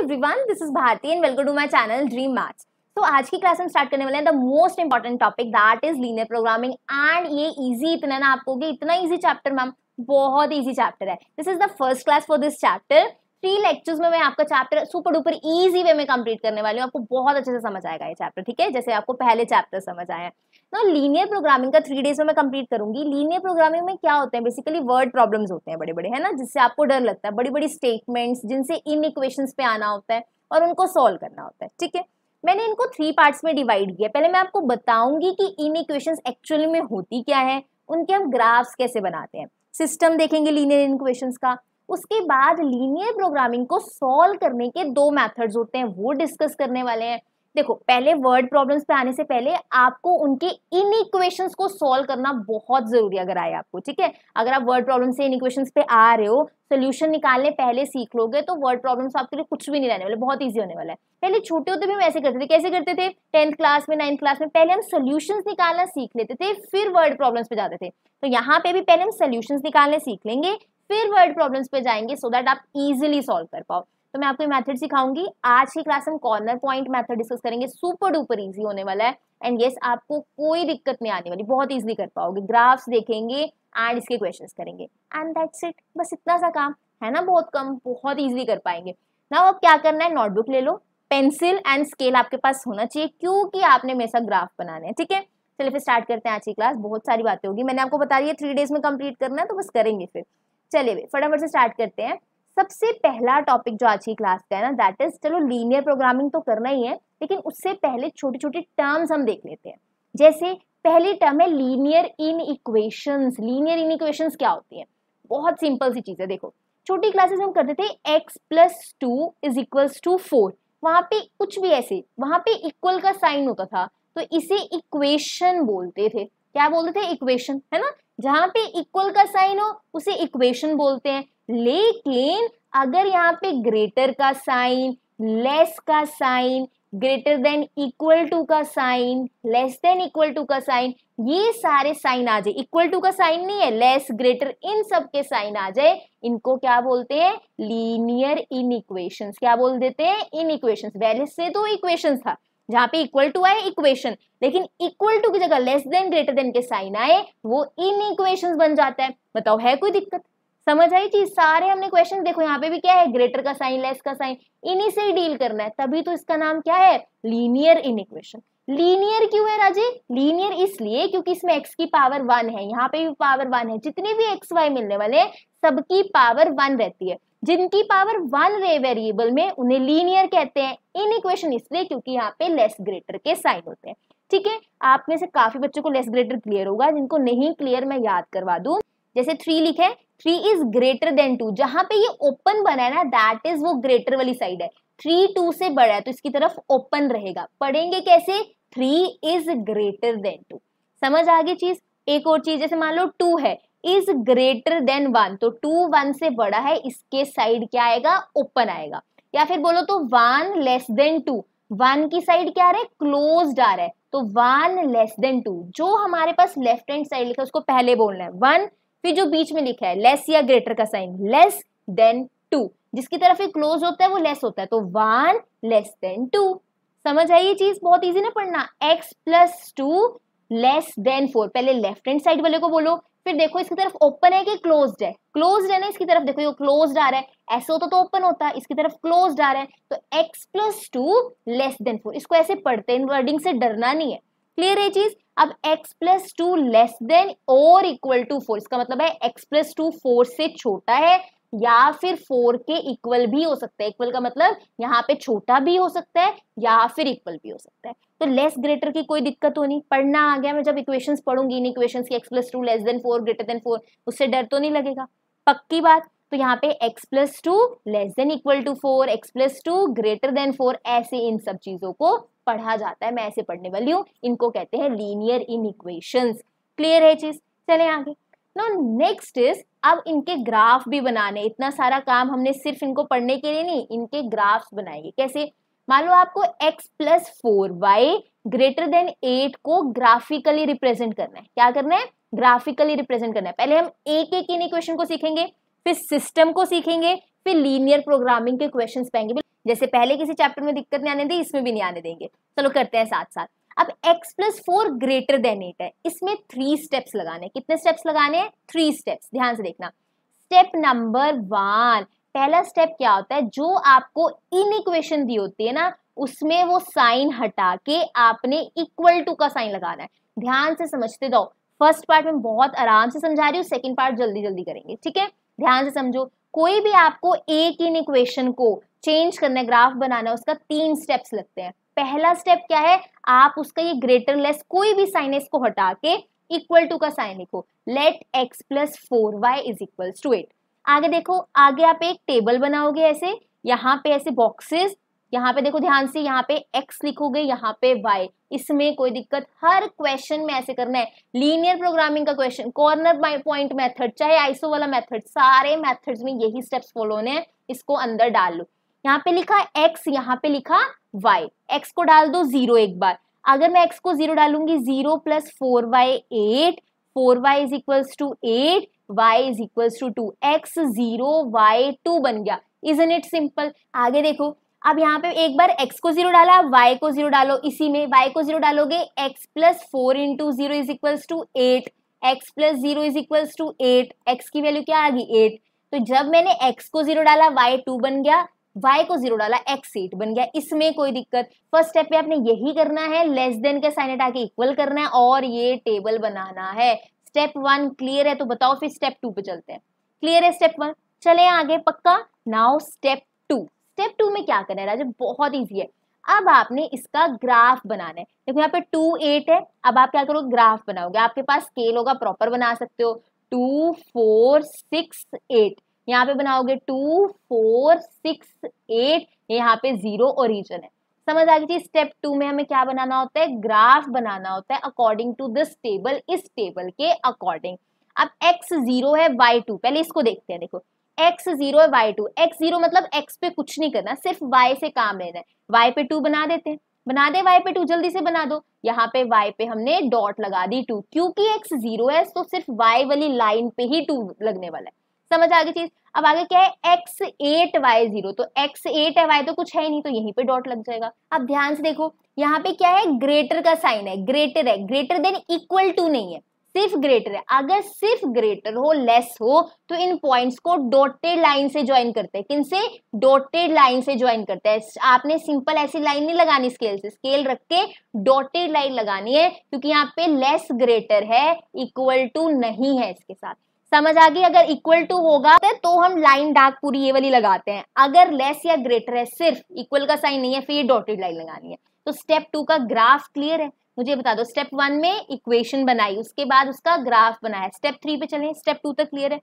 Everyone this is Bharti and welcome to my channel Dream Maths तो आज की class हम स्टार्ट करने वाले हैं. The most important topic that is linear programming and ये इजी इतना ना आपको कि इतना इजी चैप्टर मैम बहुत इजी चैप्टर है. This is the first class for this chapter three lectures में मैं आपका chapter super duper easy way में कंप्लीट करने वाली हूँ. आपको बहुत अच्छे से समझ आएगा ये चैप्टर ठीक है? जैसे आपको पहले चैप्टर समझ आए ना लीनियर प्रोग्रामिंग का थ्री डेज़ में मैं कंप्लीट करूँगी। लीनियर प्रोग्रामिंग में क्या होते हैं? बेसिकली वर्ड प्रॉब्लम्स होते हैं बड़े बड़े है ना? जिससे आपको डर लगता है। बड़ी बड़ी स्टेटमेंट्स जिनसे इन इक्वेशंस पे आना होता है और उनको सॉल्व करना होता है, ठीक है? मैंने इनको थ्री पार्ट्स में डिवाइड किया। पहले मैं आपको बताऊँगी कि इन इक्वेशंस एक्चुअली में होती क्या है, उनके हम ग्राफ्स कैसे बनाते हैं। सिस्टम देखेंगे लीनियर इक्वेशंस का। उसके बाद लीनियर प्रोग्रामिंग को सॉल्व करने के दो मेथड्स होते हैं, वो डिस्कस करने वाले हैं। देखो, पहले वर्ड प्रॉब्लम्स पे आने से पहले आपको उनके इन इक्वेशंस को सॉल्व करना बहुत ज़रूरी अगर आए आपको, ठीक है? अगर आप वर्ड प्रॉब्लम से इन इक्वेशंस पे आ रहे हो सोल्यूशन निकालने पहले सीख लोगे तो वर्ड प्रॉब्लम्स आपके लिए कुछ भी नहीं रहने वाले, बहुत ईजी होने वाला है। पहले छोटे होते भी हम ऐसे करते थे, कैसे करते थे? टेंथ क्लास में नाइन्थ क्लास में, पहले हम सोल्यूशन निकालना सीख लेते थे, फिर वर्ड प्रॉब्लम्स पे जाते थे। तो यहाँ पे भी पहले हम सोल्यूशन निकालने सीख लेंगे, फिर वर्ड प्रॉब्लम्स पे जाएँगे सो दैट आप इजिली सॉल्व कर पाओ। तो मैं आपको मेथड सिखाऊँगी। आज की क्लास हम कॉर्नर पॉइंट मेथड डिस्कस करेंगे। सुपर डुपर इजी होने वाला है। एंड यस आपको कोई दिक्कत नहीं आने वाली। बहुत इजीली कर पाओगे। ग्राफ्स देखेंगे एंड इसके क्वेश्चंस करेंगे। एंड दैट्स इट बस इतना सा काम। है ना? बहुत कम। बहुत इजीली कर पाएँगे। ना अब क्या करना है? नोटबुक ले लो। पेंसिल एंड स्केल आपके पास होना चाहिए क्योंकि आपने मेरे साथ ग्राफ बनाने हैं। ठीक है? चलिए फिर स्टार्ट करते हैं आज की क्लास बहुत सारी बातें होगी। मैंने आपको बता दिया थ्री डेज़ में कंप्लीट करना है तो बस करेंगे फिर। चलिए, फटाफट से स्टार्ट करते हैं। सबसे पहला टॉपिक जो आज की क्लास का है ना दैट इज़ चलो लीनियर प्रोग्रामिंग तो करना ही है, लेकिन उससे पहले छोटे छोटे टर्म्स हम देख लेते हैं। जैसे पहली टर्म है लीनियर इन इक्वेशंस लीनियर इन इक्वेशंस क्या होती है? बहुत सिंपल सी चीज़ है, देखो। छोटी क्लासेस हम करते थे x plus two is equals to four वहाँ पे कुछ भी ऐसे, वहाँ पे इक्वल का साइन होता था तो इसे इक्वेशन बोलते थे। क्या बोलते थे? इक्वेशन है ना? जहाँ पे इक्वल का साइन हो, उसे इक्वेशन बोलते हैं। लेकिन अगर यहाँ पे ग्रेटर का साइन लेस का sign greater than equal to का sign less than equal to का साइन ये सारे साइन आ जाए। इक्वल टू का साइन नहीं है लेस ग्रेटर इन सब के साइन आ जाए। इनको क्या बोलते हैं? लीनियर इन इक्वेशन क्या बोल देते हैं? इन इक्वेशन वैले से तो इक्वेशन था। जहाँ पे इक्वल टू आए इक्वेशन लेकिन इक्वल टू की जगह लेस देन ग्रेटर देन के साइन आए, वो इन इक्वेशन बन जाता है। बताओ, है कोई दिक्कत? समझ आई? चीज़ सारे हमने क्वेश्चन देखो यहाँ पे भी क्या है? ग्रेटर का साइन लेस का साइन इन्हीं से ही डील करना है। तभी तो इसका नाम क्या है? लीनियर इन इक्वेशन लीनियर क्यों है राजे? लीनियर इसलिए क्योंकि इसमें एक्स की पावर वन है। यहाँ पे भी पावर वन है। जितने भी एक्स वाई मिलने वाले सबकी पावर वन रहती है। जिनकी पावर वन रे वेरिएबल में, उन्हें लीनियर कहते हैं। इन इक्वेशन इसलिए क्योंकि यहाँ पे लेस ग्रेटर के साइन होते हैं। ठीक है? आप में से काफ़ी बच्चों को लेस ग्रेटर क्लियर होगा। जिनको नहीं क्लियर मैं याद करवा दू। जैसे थ्री लिखे three is greater than two जहाँ पे ये ओपन बना है ना दैट इज़ वो ग्रेटर वाली साइड है। थ्री टू से बड़ा है तो इसकी तरफ़ ओपन रहेगा। पढ़ेंगे कैसे? Three is greater than two समझ आ गई चीज़? एक और चीज़, जैसे मान लो टू है इज़ ग्रेटर देन वन तो टू वन से बड़ा है, इसके साइड क्या आएगा? ओपन आएगा। या फिर बोलो तो one less than two one की साइड क्या आ रहा है? क्लोज आ रहा है। तो वन लेस देन टू जो हमारे पास लेफ़्ट हैंड साइड लिखा है, उसको पहले बोलना है। वन फिर जो बीच में लिखा है लेस या ग्रेटर का साइन लेस देन टू जिसकी तरफ़ क्लोज होता है, वो लेस होता है। तो वन लेस देन टू समझ आई ये चीज़? बहुत इजी ना पढ़ना। X plus two less than four पहले लेफ़्ट हैंड साइड वाले को बोलो, फिर देखो इसकी तरफ़ ओपन है कि क्लोज्ड है? क्लोज्ड है ना इसकी तरफ़? देखो ये क्लोज्ड आ रहा है। ऐसे होता तो ओपन होता है, इसकी तरफ़ क्लोज्ड आ रहा है। तो x plus two less than four इसको ऐसे पढ़ते हैं वर्डिंग से डरना नहीं है। क्लियर है चीज़? अब x plus two less than और इक्वल टू फोर इसका मतलब है x प्लस टू फोर से छोटा है, या फिर फोर के इक्वल भी हो सकता है। इक्वल का मतलब यहाँ पे छोटा भी हो सकता है, या फिर इक्वल भी हो सकता है। तो लेस ग्रेटर की कोई दिक्कत हो नहीं। पढ़ना आ गया, मैं जब इक्वेशंस पढ़ूँगी, इन इक्वेशंस की x plus two less than four greater than four उससे डर तो नहीं लगेगा। पक्की बात तो यहाँ पे x plus two less than equal to four x plus two greater than four ऐसे इन सब चीज़ों को पढ़ा जाता है, मैं ऐसे पढ़ने वाली हूँ। इनको कहते हैं लीनियर इन इक्वेशन क्लियर है चीज़? चले आगे। नो नेक्स्ट इज़ अब इनके ग्राफ भी बनाने। इतना सारा काम हमने सिर्फ़ इनको पढ़ने के लिए नहीं, इनके ग्राफ्स बनाएँगे कैसे? मान लो आपको x plus four y greater than eight को ग्राफिकली रिप्रेजेंट करना है। क्या करना है? ग्राफिकली रिप्रेजेंट करना है। पहले हम एक एक इन इक्वेशन को सीखेंगे, फिर सिस्टम को सीखेंगे, फिर लीनियर प्रोग्रामिंग के क्वेश्चन पाएँगे। जैसे पहले किसी चैप्टर में दिक्कत नहीं आने दी, इसमें भी नहीं आने देंगे। चलो करते हैं साथ साथ अब x plus four greater than eight है। इसमें थ्री स्टेप्स लगाने कितने स्टेप्स लगाने हैं? थ्री स्टेप्स ध्यान से देखना। स्टेप नंबर वन पहला स्टेप क्या होता है? जो आपको इन इक्वेशन दी होती है ना, उसमें वो साइन हटा के आपने इक्वल टू का साइन लगाना है। ध्यान से समझते दो फ़र्स्ट पार्ट में बहुत आराम से समझा रही हूँ सेकेंड पार्ट जल्दी जल्दी करेंगे। ठीक है? ध्यान से समझो। कोई भी आपको एक इन इक्वेशन को चेंज करना ग्राफ बनाना, उसका तीन स्टेप्स लगते हैं। पहला स्टेप क्या है? आप उसका ये ग्रेटर लेस कोई भी साइन इसको हटा के इक्वल टू का साइन लिखो। Let x plus four y is equal to eight आगे देखो, आगे आप एक टेबल बनाओगे ऐसे, यहाँ पे ऐसे बॉक्सेस यहाँ पे देखो ध्यान से, यहाँ पे x लिखोगे, यहाँ पे y इसमें कोई दिक्कत, हर क्वेश्चन में ऐसे करना है। लीनियर प्रोग्रामिंग का क्वेश्चन कॉर्नर पॉइंट मेथड चाहे आइसो वाला मेथड सारे मेथड्स में यही स्टेप्स फॉलो होने हैं। इसको अंदर डाल लो। यहाँ पे लिखा x, यहाँ पे लिखा y x को डाल दो ज़ीरो एक बार। अगर मैं x को ज़ीरो डालूँगी zero plus four y eight four y is equals to eight y is equals to two x zero y two बन गया। इज़ इन इट सिंपल आगे देखो अब यहाँ पे एक बार x को ज़ीरो डाला, y को ज़ीरो डालो, इसी में y को ज़ीरो डालोगे, x plus four into zero is equals to eight x plus zero is equals to eight x की वैल्यू क्या आ गई? एट तो जब मैंने x को ज़ीरो डाला, y टू बन गया, y को ज़ीरो डाला, x एट बन गया, इसमें कोई दिक्कत। फ़र्स्ट स्टेप पे आपने यही करना है लेस देन के साइन हटा के इक्वल करना है और ये टेबल बनाना है। स्टेप वन क्लियर है तो बताओ फिर स्टेप टू पे चलते हैं। क्लियर है स्टेप वन चले आगे पक्का। Now step two step two में क्या करना है राजा? बहुत ईजी है। अब आपने इसका ग्राफ बनाना है। देखो यहाँ पे टू एट है, अब आप क्या करोगे? ग्राफ बनाओगे। आपके पास स्केल होगा प्रॉपर बना सकते हो। टू फोर सिक्स एट यहाँ पे बनाओगे टू फोर सिक्स एट यहाँ पे ज़ीरो ओरिजिन है। समझ आ गई थी स्टेप टू में हमें क्या बनाना होता है? ग्राफ बनाना होता है अकॉर्डिंग टू दिस टेबल इस टेबल के अकॉर्डिंग अब x ज़ीरो है, y टू पहले इसको देखते हैं, देखो। X zero y two x zero मतलब एक्स पे कुछ नहीं करना, सिर्फ़ वाई से काम लेना है। वाई पे टू बना देते हैं। बना दे वाई पे टू जल्दी से बना दो। यहाँ पे वाई पे हमने डॉट लगा दी टू क्योंकि एक्स ज़ीरो है तो सिर्फ़ वाई वाली लाइन पे ही टू लगने वाला है। समझ आ गई चीज़? अब आगे क्या है? एक्स एट वाई ज़ीरो तो एक्स एट है वाई तो कुछ है ही नहीं तो यहीं पे डॉट लग जाएगा। अब ध्यान से देखो, यहाँ पे क्या है? ग्रेटर का साइन है। ग्रेटर है। ग्रेटर देन इक्वल टू नहीं है। सिर्फ़ ग्रेटर है। अगर सिर्फ़ ग्रेटर हो लेस हो तो इन पॉइंट्स को डॉटेड लाइन से ज्वाइन करते हैं। किनसे डॉटेड लाइन से ज्वाइन करते हैं। आपने सिंपल ऐसी लाइन नहीं लगानी स्केल से। स्केल रख के डॉटेड लाइन लगानी है, क्योंकि यहाँ पे लेस ग्रेटर है इक्वल टू नहीं है इसके साथ। समझ आ गई? अगर इक्वल टू होगा तो हम लाइन डार्क पूरी ये वाली लगाते हैं। अगर लेस या ग्रेटर है, सिर्फ़ इक्वल का साइन नहीं है, फिर ये डॉटेड लाइन लगानी है। तो स्टेप टू का ग्राफ क्लियर है। मुझे बता दो स्टेप वन में इक्वेशन बनाई, उसके बाद उसका ग्राफ बनाया स्टेप थ्री पे चले स्टेप टू तक क्लियर है।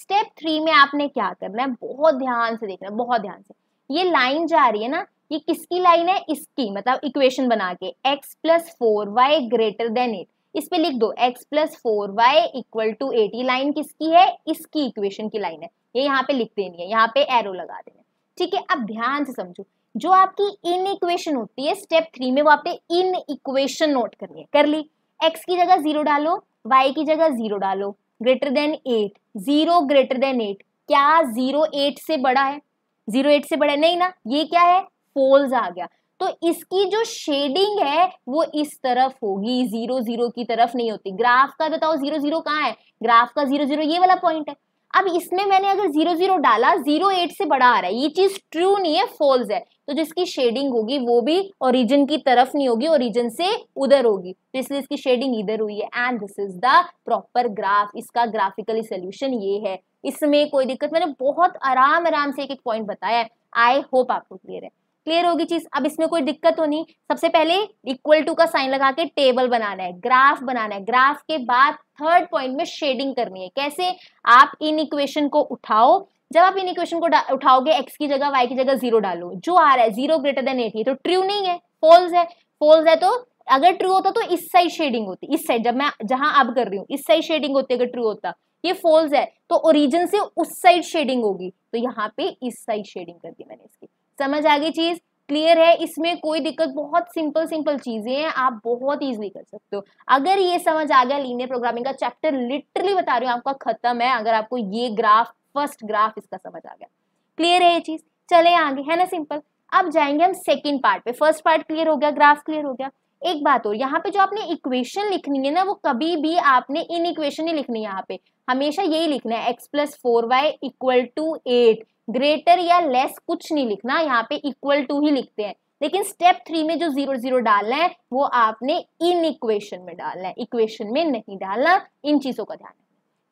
स्टेप थ्री में आपने क्या करना है, बहुत ध्यान से देखना है बहुत ध्यान से। ये लाइन जा रही है ना, ये किसकी लाइन है? इसकी मतलब इक्वेशन बना के, x plus four y greater than eight इस पे लिख दो, x plus four y equal to eight ये लाइन किसकी है? इसकी इक्वेशन की लाइन है। ये यहाँ पे लिख देनी है, यहाँ पे एरो लगा देना ठीक है, अब ध्यान से समझो जो आपकी इन इक्वेशन होती है स्टेप थ्री में वो आपने इन इक्वेशन नोट करनी है। कर ली। एक्स की जगह ज़ीरो डालो वाई की जगह ज़ीरो डालो। Greater than eight zero greater than eight क्या ज़ीरो एट से बड़ा है? ज़ीरो एट से बड़ा नहीं ना, ये क्या है? फोल्स आ गया। तो इसकी जो शेडिंग है, वो इस तरफ़ होगी। ज़ीरो ज़ीरो की तरफ़ नहीं होती। ग्राफ का बताओ ज़ीरो ज़ीरो कहाँ है? ग्राफ का ज़ीरो ज़ीरो ये वाला पॉइंट है। अब इसमें मैंने अगर ज़ीरो ज़ीरो डाला ज़ीरो एट से बड़ा आ रहा है। ये चीज़ ट्रू नहीं है फॉल्स है। तो जिसकी शेडिंग होगी वो भी ओरिजिन की तरफ़ नहीं होगी ओरिजिन से उधर होगी। तो इसलिए इसकी शेडिंग इधर हुई है। And this is the proper graph इसका ग्राफिकली सोल्यूशन ये है। इसमें कोई दिक्कत, मैंने बहुत आराम आराम से एक एक पॉइंट बताया आई होप आपको क्लियर है। क्लियर होगी चीज़। अब इसमें कोई दिक्कत तो नहीं। सबसे पहले इक्वल टू का साइन लगा के टेबल बनाना है ग्राफ बनाना है। ग्राफ के बाद थर्ड पॉइंट में शेडिंग करनी है। कैसे? आप इन इक्वेशन को उठाओ जब आप इन इक्वेशन को उठाओगे एक्स की जगह वाई की जगह ज़ीरो डालो। जो आ रहा है ज़ीरो ग्रेटर देन एट तो ट्रू नहीं है फोल्स है। फोल्स है तो अगर ट्रू होता तो इस साइड शेडिंग होती, इस साइड जब मैं जहाँ अब कर रही हूँ, इस साइड शेडिंग होती, अगर ट्रू होता, ये फोल्स है तो ओरिजिन से उस साइड शेडिंग होगी। तो यहाँ पे इस साइड शेडिंग कर दी मैंने इसकी। समझ आ गई चीज़? क्लियर है? इसमें कोई दिक्कत, बहुत सिंपल सिंपल चीज़ें हैं, आप बहुत इजीली कर सकते हो। अगर ये समझ आ गया लीनियर प्रोग्रामिंग का चैप्टर लिटरली बता रही हूँ, आपका खत्म है। अगर आपको ये ग्राफ फ़र्स्ट ग्राफ इसका समझ आ गया। क्लियर है ये चीज़? चले आगे, है ना सिंपल अब जाएँगे हम सेकेंड पार्ट पे। फ़र्स्ट पार्ट क्लियर हो गया ग्राफ क्लियर हो गया। एक बात और, यहाँ पे जो आपने इक्वेशन लिखनी है ना, वो कभी भी आपने इन इक्वेशन नहीं लिखनी है यहाँ पे। हमेशा यही लिखना है x plus four y equal to eight greater या लेस कुछ नहीं लिखना, यहाँ पे इक्वल टू ही लिखते हैं। लेकिन स्टेप थ्री में जो ज़ीरो ज़ीरो डालना है, वो आपने इन इक्वेशन में डालना है। इक्वेशन में नहीं डालना, इन चीज़ों का ध्यान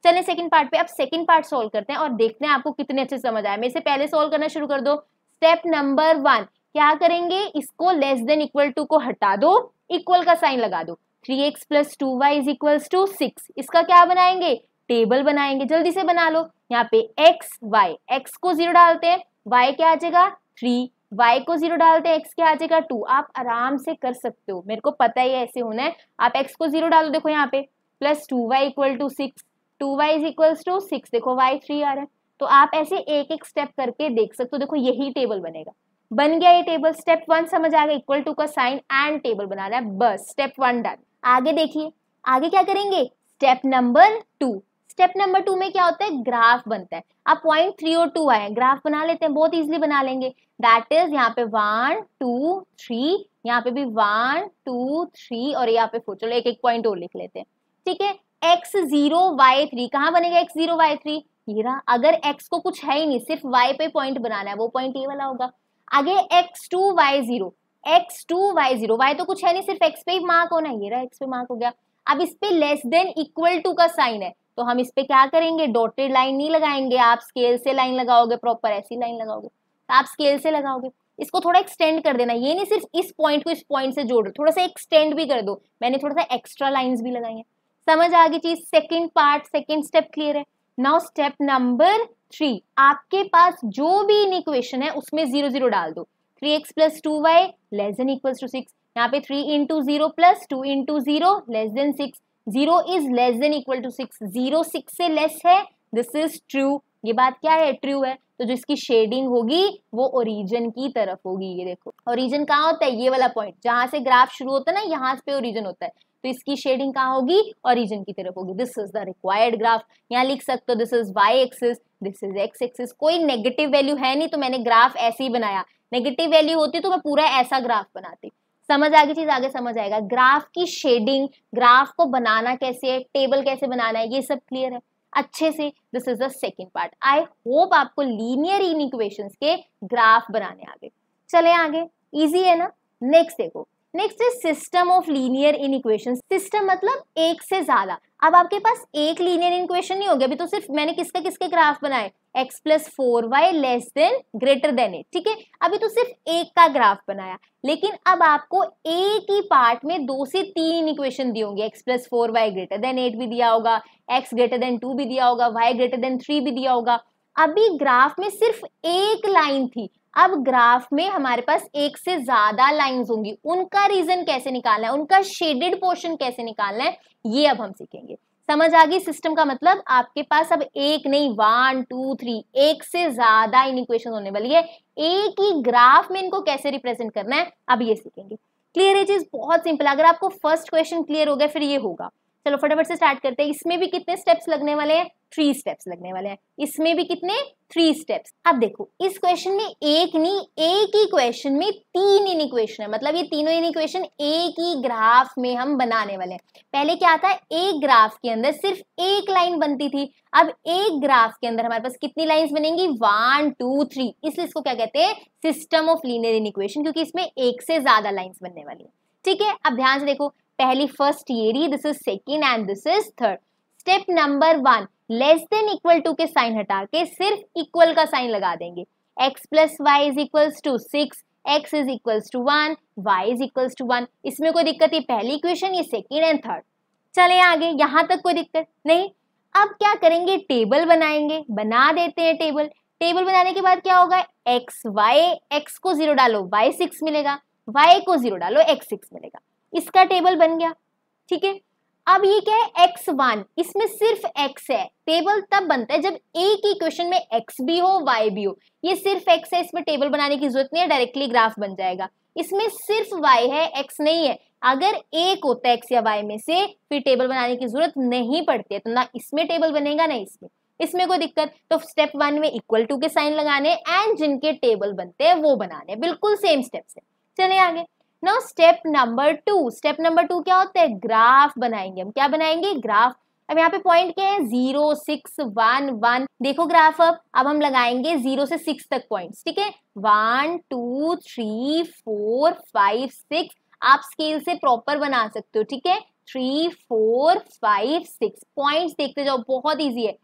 चलिए सेकंड पार्ट पे, अब सेकंड पार्ट सोल्व करते हैं और देखते हैं आपको कितने अच्छे समझ आए मैं इसे पहले सोल्व करना शुरू कर दो। स्टेप नंबर वन क्या करेंगे? इसको लेस देन इक्वल टू को हटा दो इक्वल का साइन लगा दो। Three x plus two y is equals to six इसका क्या बनाएँगे? टेबल बनाएँगे। जल्दी से बना लो। यहाँ पे एक्स वाई एक्स को ज़ीरो डालते हैं। वाई क्या आ जाएगा? थ्री वाई को ज़ीरो डालते हैं। एक्स क्या आ जाएगा? टू आप आराम से कर सकते हो। मेरे को पता ही ऐसे होना है। आप एक्स को ज़ीरो डालो देखो यहाँ पे। Plus two y equal to six two y is equals to six, देखो वाई थ्री आ रहा है तो आप ऐसे एक एक स्टेप करके देख सकते हो, देखो यही टेबल बनेगा। बन गया ये टेबल स्टेप वन समझ आ गया इक्वल टू का साइन एंड टेबल बनाना है, बस स्टेप वन डन आगे देखिए, आगे क्या करेंगे? Step number two step number two में क्या होता है? ग्राफ बनता है। आप पॉइंट थ्री और टू आए ग्राफ बना लेते हैं, बहुत इजीली बना लेंगे। दैट इज़ यहाँ पे वन टू थ्री यहाँ पे भी वन टू थ्री और यहाँ पे फोर चलो एक एक पॉइंट और लिख लेते हैं। ठीक है? एक्स ज़ीरो वाई थ्री कहाँ बनेगा एक्स ज़ीरो वाई थ्री ये रहा, अगर एक्स को कुछ है ही नहीं, सिर्फ़ वाई पे पॉइंट बनाना है, वो पॉइंट ये वाला होगा। आगे x two y zero x two y zero y तो कुछ है नहीं, सिर्फ़ एक्स पे ही मार्क होना है, ये रहा एक्स पे मार्क हो गया। अब इस पे लेस देन इक्वल टू का साइन है तो हम इस पे क्या करेंगे? डॉटेड लाइन नहीं लगाएँगे, आप स्केल से लाइन लगाओगे प्रॉपर ऐसी लाइन लगाओगे। तो आप स्केल से लगाओगे। इसको थोड़ा एक्सटेंड कर देना, ये नहीं सिर्फ़ इस पॉइंट को इस पॉइंट से जोड़ थोड़ा सा एक्सटेंड भी कर दो। मैंने थोड़ा सा एक्स्ट्रा लाइंस भी लगाई है। समझ आ गई चीज़? Second part second step clear है। नाउ स्टेप नंबर थ्री आपके पास जो भी इन इक्वेशन है, उसमें ज़ीरो ज़ीरो डाल दो। Three x plus two y less than equal to six यहाँ पे three into zero plus two into zero less than six zero is less than equal to six zero six से less है। This is true ये बात क्या है? True है। तो जो इसकी शेडिंग होगी, वो ओरिजिन की तरफ़ होगी। ये देखो। ओरिजिन कहाँ होता है? ये वाला पॉइंट जहाँ से ग्राफ शुरू होता है ना, यहाँ पे ओरिजिन होता है। तो इसकी शेडिंग कहाँ होगी? ओरिजिन की तरफ़ होगी। This is the required graph यहाँ लिख सकते हो this is y axis this is x axis कोई नेगेटिव वैल्यू है नहीं तो मैंने ग्राफ ऐसे ही बनाया। नेगेटिव वैल्यू होती तो मैं पूरा ऐसा ग्राफ बनाती। समझ आगे चीज़? आगे समझ आएगा। ग्राफ की शेडिंग ग्राफ को बनाना कैसे है? टेबल कैसे बनाना है? ये सब क्लियर है। अच्छे से। This is the second part I hope आपको लीनियर इन इक्वेशंस के ग्राफ बनाने आगे। चले आगे। इजी है ना? नेक्स्ट देखो। Next is system of linear inequation system मतलब एक से ज़्यादा। अब आपके पास एक लीनियर इक्वेशन नहीं हो गया, अभी तो सिर्फ़ मैंने किसके किसके ग्राफ बनाए? X plus four y less than greater than eight ठीक है? अभी तो सिर्फ़ एक का ग्राफ बनाया। लेकिन अब आपको एक ही पार्ट में दो से तीन इक्वेशन दी होंगी। X plus four y greater than eight भी दिया होगा एक्स ग्रेटर देन टू भी दिया होगा वाई ग्रेटर देन थ्री भी दिया होगा। अभी ग्राफ में सिर्फ़ एक लाइन थी। अब ग्राफ में हमारे पास एक से ज़्यादा लाइंस होंगी। उनका रीजन कैसे निकालना है? उनका शेडेड पोर्शन कैसे निकालना है? ये अब हम सीखेंगे। समझ आ गई सिस्टम का मतलब? आपके पास अब एक नहीं वन टू थ्री एक से ज़्यादा इन इक्वेशन होने वाली है। एक ही ग्राफ में इनको कैसे रिप्रेजेंट करना है? अब ये सीखेंगे। क्लियर है चीज़ बहुत सिंपल अगर आपको फ़र्स्ट क्वेश्चन क्लियर हो गया, फिर ये होगा। चलो फटाफट से स्टार्ट करते हैं। इसमें भी कितने स्टेप्स लगने वाले हैं? थ्री स्टेप्स लगने वाले हैं। इसमें भी कितने? थ्री स्टेप्स अब देखो, इस क्वेश्चन में एक नहीं, एक ही क्वेश्चन में तीन इन इक्वेशन है। मतलब ये तीनों इन इक्वेशन एक ही ग्राफ में हम बनाने वाले हैं। पहले क्या था? एक ग्राफ के अंदर सिर्फ़ एक लाइन बनती थी। अब एक ग्राफ के अंदर हमारे पास कितनी लाइंस बनेंगी? वन टू थ्री इसलिए इसको क्या कहते हैं? System of linear inequation क्योंकि इसमें एक से ज़्यादा लाइन्स बनने वाली है। ठीक है? अब ध्यान से देखो पहली फ़र्स्ट ये रही this is second and this is third step number one less than equal to के साइन हटा के सिर्फ़ इक्वल का साइन लगा देंगे। X plus y is equals to six x is equals to one y is equals to one इसमें कोई दिक्कत है पहली इक्वेशन ये सेकेंड एंड थर्ड चले आगे, यहाँ तक कोई दिक्कत नहीं। अब क्या करेंगे? टेबल बनाएँगे, बना देते हैं टेबल टेबल बनाने के बाद क्या होगा? एक्स वाई एक्स को ज़ीरो डालो वाई सिक्स मिलेगा। वाई को ज़ीरो डालो एक्स सिक्स मिलेगा। इसका टेबल बन गया, ठीक है? अब ये क्या है? एक्स वन इसमें सिर्फ़ एक्स है। टेबल तब बनता है जब एक ही क्वेश्चन में एक्स भी हो वाई भी हो। ये सिर्फ़ एक्स है, इसमें टेबल बनाने की ज़रूरत नहीं है डायरेक्टली ग्राफ बन जाएगा। इसमें सिर्फ़ वाई है एक्स नहीं है। अगर एक होता है एक्स या वाई में से, फिर टेबल बनाने की ज़रूरत नहीं पड़ती है तो ना इसमें टेबल बनेगा, ना इसमें। इसमें कोई दिक्कत? तो स्टेप वन में इक्वल टू के साइन लगाने एंड जिनके टेबल बनते हैं, वो बनाने बिल्कुल सेम स्टेप से चले आगे। Now step number two step number two क्या होता है? ग्राफ बनाएँगे हम। क्या बनाएँगे? ग्राफ अब यहाँ पे पॉइंट क्या है? ज़ीरो सिक्स वन वन देखो ग्राफ अब। अब हम लगाएँगे ज़ीरो से सिक्स तक पॉइंट्स ठीक है? One two three four five six आप स्केल से प्रॉपर बना सकते हो, ठीक है? Three four five six points देखते जाओ, बहुत इजी है।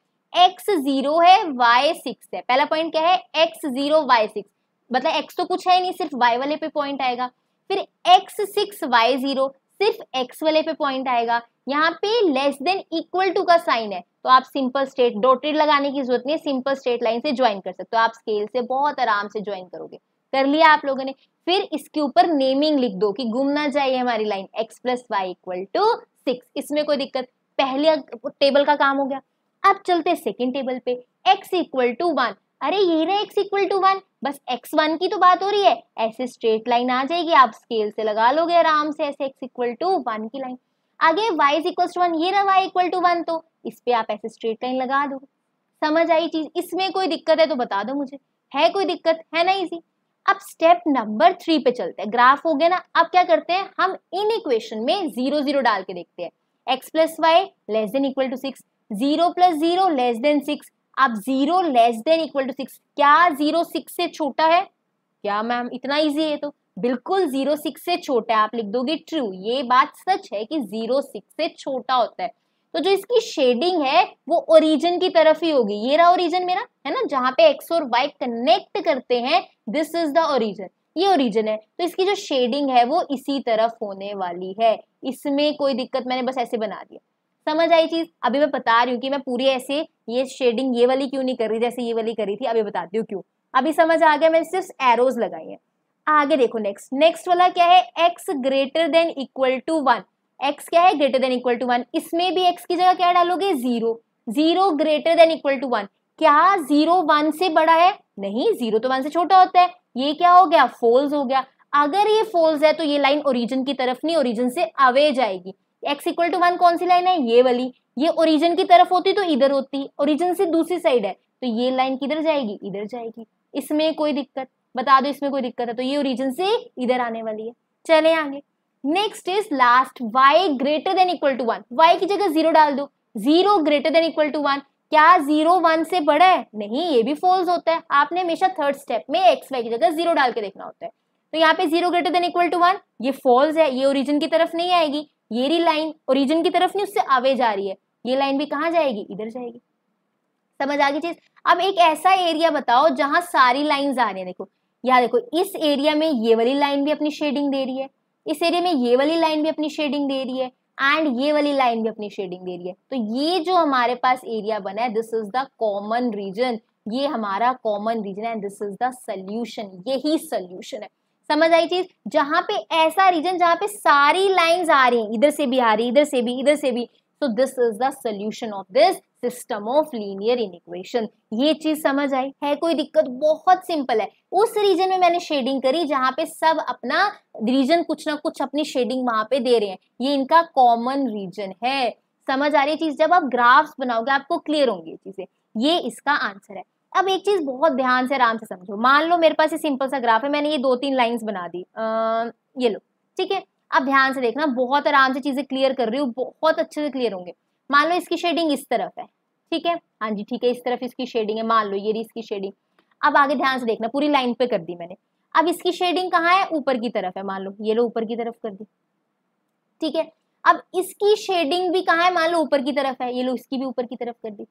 एक्स ज़ीरो है वाई सिक्स है। पहला पॉइंट क्या है? एक्स ज़ीरो वाई सिक्स मतलब एक्स तो कुछ है नहीं, सिर्फ़ वाई वाले पे पॉइंट आएगा। फिर एक्स सिक्स वाई ज़ीरो सिर्फ़ एक्स वाले पे पॉइंट आएगा। यहाँ पे लेस देन इक्वल टू का साइन है। तो आप सिंपल स्ट्रेट डॉटेड लगाने की ज़रूरत नहीं है सिंपल स्ट्रेट लाइन से ज्वाइन कर सकते हो। आप स्केल से बहुत आराम से ज्वाइन करोगे। कर लिया आप लोगों ने। फिर इसके ऊपर नेमिंग लिख दो कि गुम ना जाए हमारी line x plus y equal to six इसमें कोई दिक्कत? पहले टेबल का काम हो गया। अब चलते सेकेंड टेबल पे। X इक्वल टू वन अरे, ये रहा x इक्वल टू वन बस x वन की तो बात हो रही है। ऐसे स्ट्रेट लाइन आ जाएगी, आप स्केल से लगा लोगे आराम से, ऐसे x इक्वल टू वन की लाइन आगे y is equal to one ये रहा y इक्वल टू वन तो इस पे आप ऐसे स्ट्रेट लाइन लगा दो। समझ आई चीज़? इसमें कोई दिक्कत है तो बता दो मुझे। है कोई दिक्कत? है ना इसी अब स्टेप नंबर थ्री पे चलते हैं। ग्राफ हो गया ना, अब क्या करते हैं? हम इन इक्वेशन में ज़ीरो ज़ीरो डाल के देखते हैं। X plus y less than equal to six zero plus zero less than six अब zero less than equal to six क्या ज़ीरो सिक्स से छोटा है? क्या मैम इतना इजी है तो। बिल्कुल ज़ीरो सिक्स से छोटा है, आप लिख दोगे ट्रू ये बात सच है कि ज़ीरो सिक्स से छोटा होता है। तो जो इसकी शेडिंग है, वो ओरिजिन की तरफ़ ही होगी। ये रहा ओरिजिन मेरा, है ना? जहाँ पे एक्स और वाई कनेक्ट करते हैं दिस इज़ द ओरिजिन ये ओरिजिन है। तो इसकी जो शेडिंग है, वो इसी तरफ़ होने वाली है। इसमें कोई दिक्कत, मैंने बस ऐसे बना दिया। समझ आई चीज़? अभी मैं बता रही हूँ कि मैं पूरी ऐसे ये शेडिंग ये वाली क्यों नहीं कर रही, जैसे ये वाली करी थी, अभी बताती हूँ क्यों। अभी समझ आ गया, मैंने सिर्फ़ एरोज लगाई है। आगे देखो नेक्स्ट नेक्स्ट वाला क्या है? X greater than equal to one x क्या है? Greater than equal to one इसमें भी एक्स की जगह क्या डालोगे? Zero zero greater than equal to one क्या ज़ीरो वन से बड़ा है? नहीं ज़ीरो तो वन से छोटा होता है। ये क्या हो गया? फोल्स हो गया। अगर ये फोल्स है तो ये लाइन ओरिजिन की तरफ़ नहीं ओरिजिन से अवे जाएगी। एक्स इक्वल टू वन कौन सी लाइन है? ये वाली। ये ओरिजिन की तरफ़ होती तो इधर होती। ओरिजिन से दूसरी साइड है। तो ये लाइन किधर जाएगी? इधर जाएगी। इसमें कोई दिक्कत। बता दो इसमें कोई दिक्कत है। तो ये ओरिजिन से इधर आने वाली है। चले आगे। Next is last y greater than equal to one y की जगह ज़ीरो डाल दो। Zero greater than equal to one क्या ज़ीरो वन से बड़ा है? नहीं, ये भी फॉल्स होता है। आपने हमेशा थर्ड स्टेप में एक्स वाई की जगह ज़ीरो डाल के देखना होता है। तो यहाँ पे zero greater than equal to one ये फॉल्स है। ये ओरिजिन की तरफ़ नहीं आएगी। ये रही लाइन ओरिजिन की तरफ़ नहीं, उससे आवे जा रही है। ये लाइन भी कहाँ जाएगी? इधर जाएगी। समझ आ गई चीज़? अब एक ऐसा एरिया बताओ, जहाँ सारी लाइंस आ रही है। देखो, यहाँ देखो, इस एरिया में ये वाली लाइन भी अपनी शेडिंग दे रही है, इस एरिया में ये वाली लाइन भी अपनी शेडिंग दे रही है एंड ये वाली लाइन भी अपनी शेडिंग दे रही है। तो ये जो हमारे पास एरिया बना है this is the common region ये हमारा कॉमन रीजन है दिस इज़ द सोल्यूशन यही सोल्यूशन है। समझ आई चीज़? जहाँ पे ऐसा रीजन जहाँ पे सारी लाइंस आ रही इधर से भी आ रही, इधर से भी, इधर से भी। तो this is the solution of this system of linear equation ये चीज़ समझ आई? है कोई दिक्कत? बहुत सिंपल है। उस रीजन में मैंने शेडिंग करी जहाँ पे सब अपना रीजन कुछ ना कुछ अपनी शेडिंग वहाँ पे दे रहे हैं। ये इनका कॉमन रीजन है। समझ आ रही चीज़? जब आप ग्राफ्स बनाओगे, आपको क्लियर होंगी ये चीज़ें। ये इसका आंसर है। अब एक चीज़ बहुत ध्यान से आराम से समझो। मान लो मेरे पास ये सिंपल सा ग्राफ है मैंने ये दो तीन लाइंस बना दी। आ, ये लो ठीक है? अब ध्यान से देखना बहुत आराम से चीज़ें क्लियर कर रही हूँ बहुत अच्छे से क्लियर होंगे। मान लो इसकी शेडिंग इस तरफ़ है ठीक है? हाँ जी ठीक है इस तरफ़ इसकी शेडिंग है मान लो ये रही इसकी शेडिंग अब आगे ध्यान से देखना पूरी लाइन पे कर दी मैंने। अब इसकी शेडिंग कहाँ है? ऊपर की तरफ़ है मान लो ये लो ऊपर की तरफ़ कर दी। ठीक है? अब इसकी शेडिंग भी कहाँ है? मान लो ऊपर की तरफ़ है ये लो इसकी भी ऊपर की तरफ़ कर दी।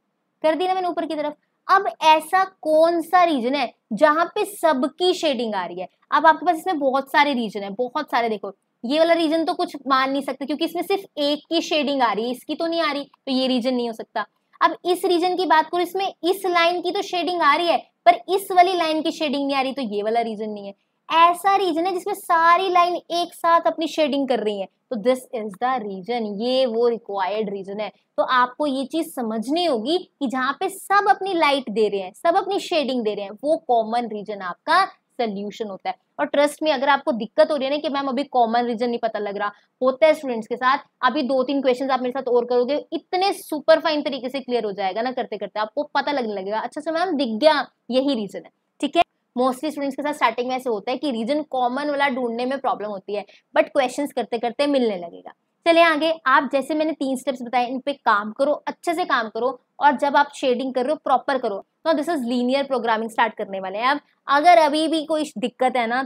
कर दी ना मैंने ऊपर की तरफ़? अब ऐसा कौन सा रीजन है जहाँ पे सबकी शेडिंग आ रही है? अब आपके पास इसमें बहुत सारे रीजन है, बहुत सारे देखो। ये वाला रीजन तो कुछ मान नहीं सकते क्योंकि इसमें सिर्फ़ एक की शेडिंग आ रही है, इसकी तो नहीं आ रही तो ये रीजन नहीं हो सकता। अब इस रीजन की बात करो, इसमें इस लाइन की तो शेडिंग आ रही है, पर इस वाली लाइन की शेडिंग नहीं आ रही तो ये वाला रीजन नहीं है। ऐसा रीजन है जिसमें सारी लाइन एक साथ अपनी शेडिंग कर रही है। तो दिस इज़ द रीजन ये वो रिक्वायर्ड रीजन है। तो आपको ये चीज़ समझनी होगी कि जहाँ पे सब अपनी लाइट दे रहे हैं, सब अपनी शेडिंग दे रहे हैं, वो कॉमन रीजन आपका सोल्यूशन होता है। और ट्रस्ट में अगर आपको दिक्कत हो रही है ना कि मैम अभी कॉमन रीजन नहीं पता लग रहा, होता है स्टूडेंट्स के साथ, अभी दो तीन क्वेश्चन आप मेरे साथ और करोगे, इतने सुपर फाइन तरीके से क्लियर हो जाएगा ना करते करते आपको पता लगने लगेगा अच्छा सर मैम, दिख गया, यही रीजन है। ठीक है? मोस्टली स्टूडेंट्स के साथ स्टार्टिंग में ऐसे होता है कि रीजन कॉमन वाला ढूँढने में प्रॉब्लम होती है बट क्वेश्चन करते करते मिलने लगेगा। चलिए आगे, आप जैसे मैंने तीन स्टेप्स बताए, इन पे काम करो, अच्छे से काम करो, और जब आप शेडिंग कर रहे हो प्रॉपर करो। तो this is linear programming start करने वाले हैं। अब अगर अभी भी कोई दिक्कत है ना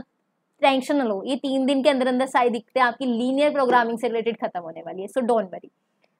टेंशन लो, ये तीन दिन के अंदर अंदर सारी दिक्कतें आपकी लीनियर प्रोग्रामिंग से रिलेटेड खत्म होने वाली है सो डोंट वरी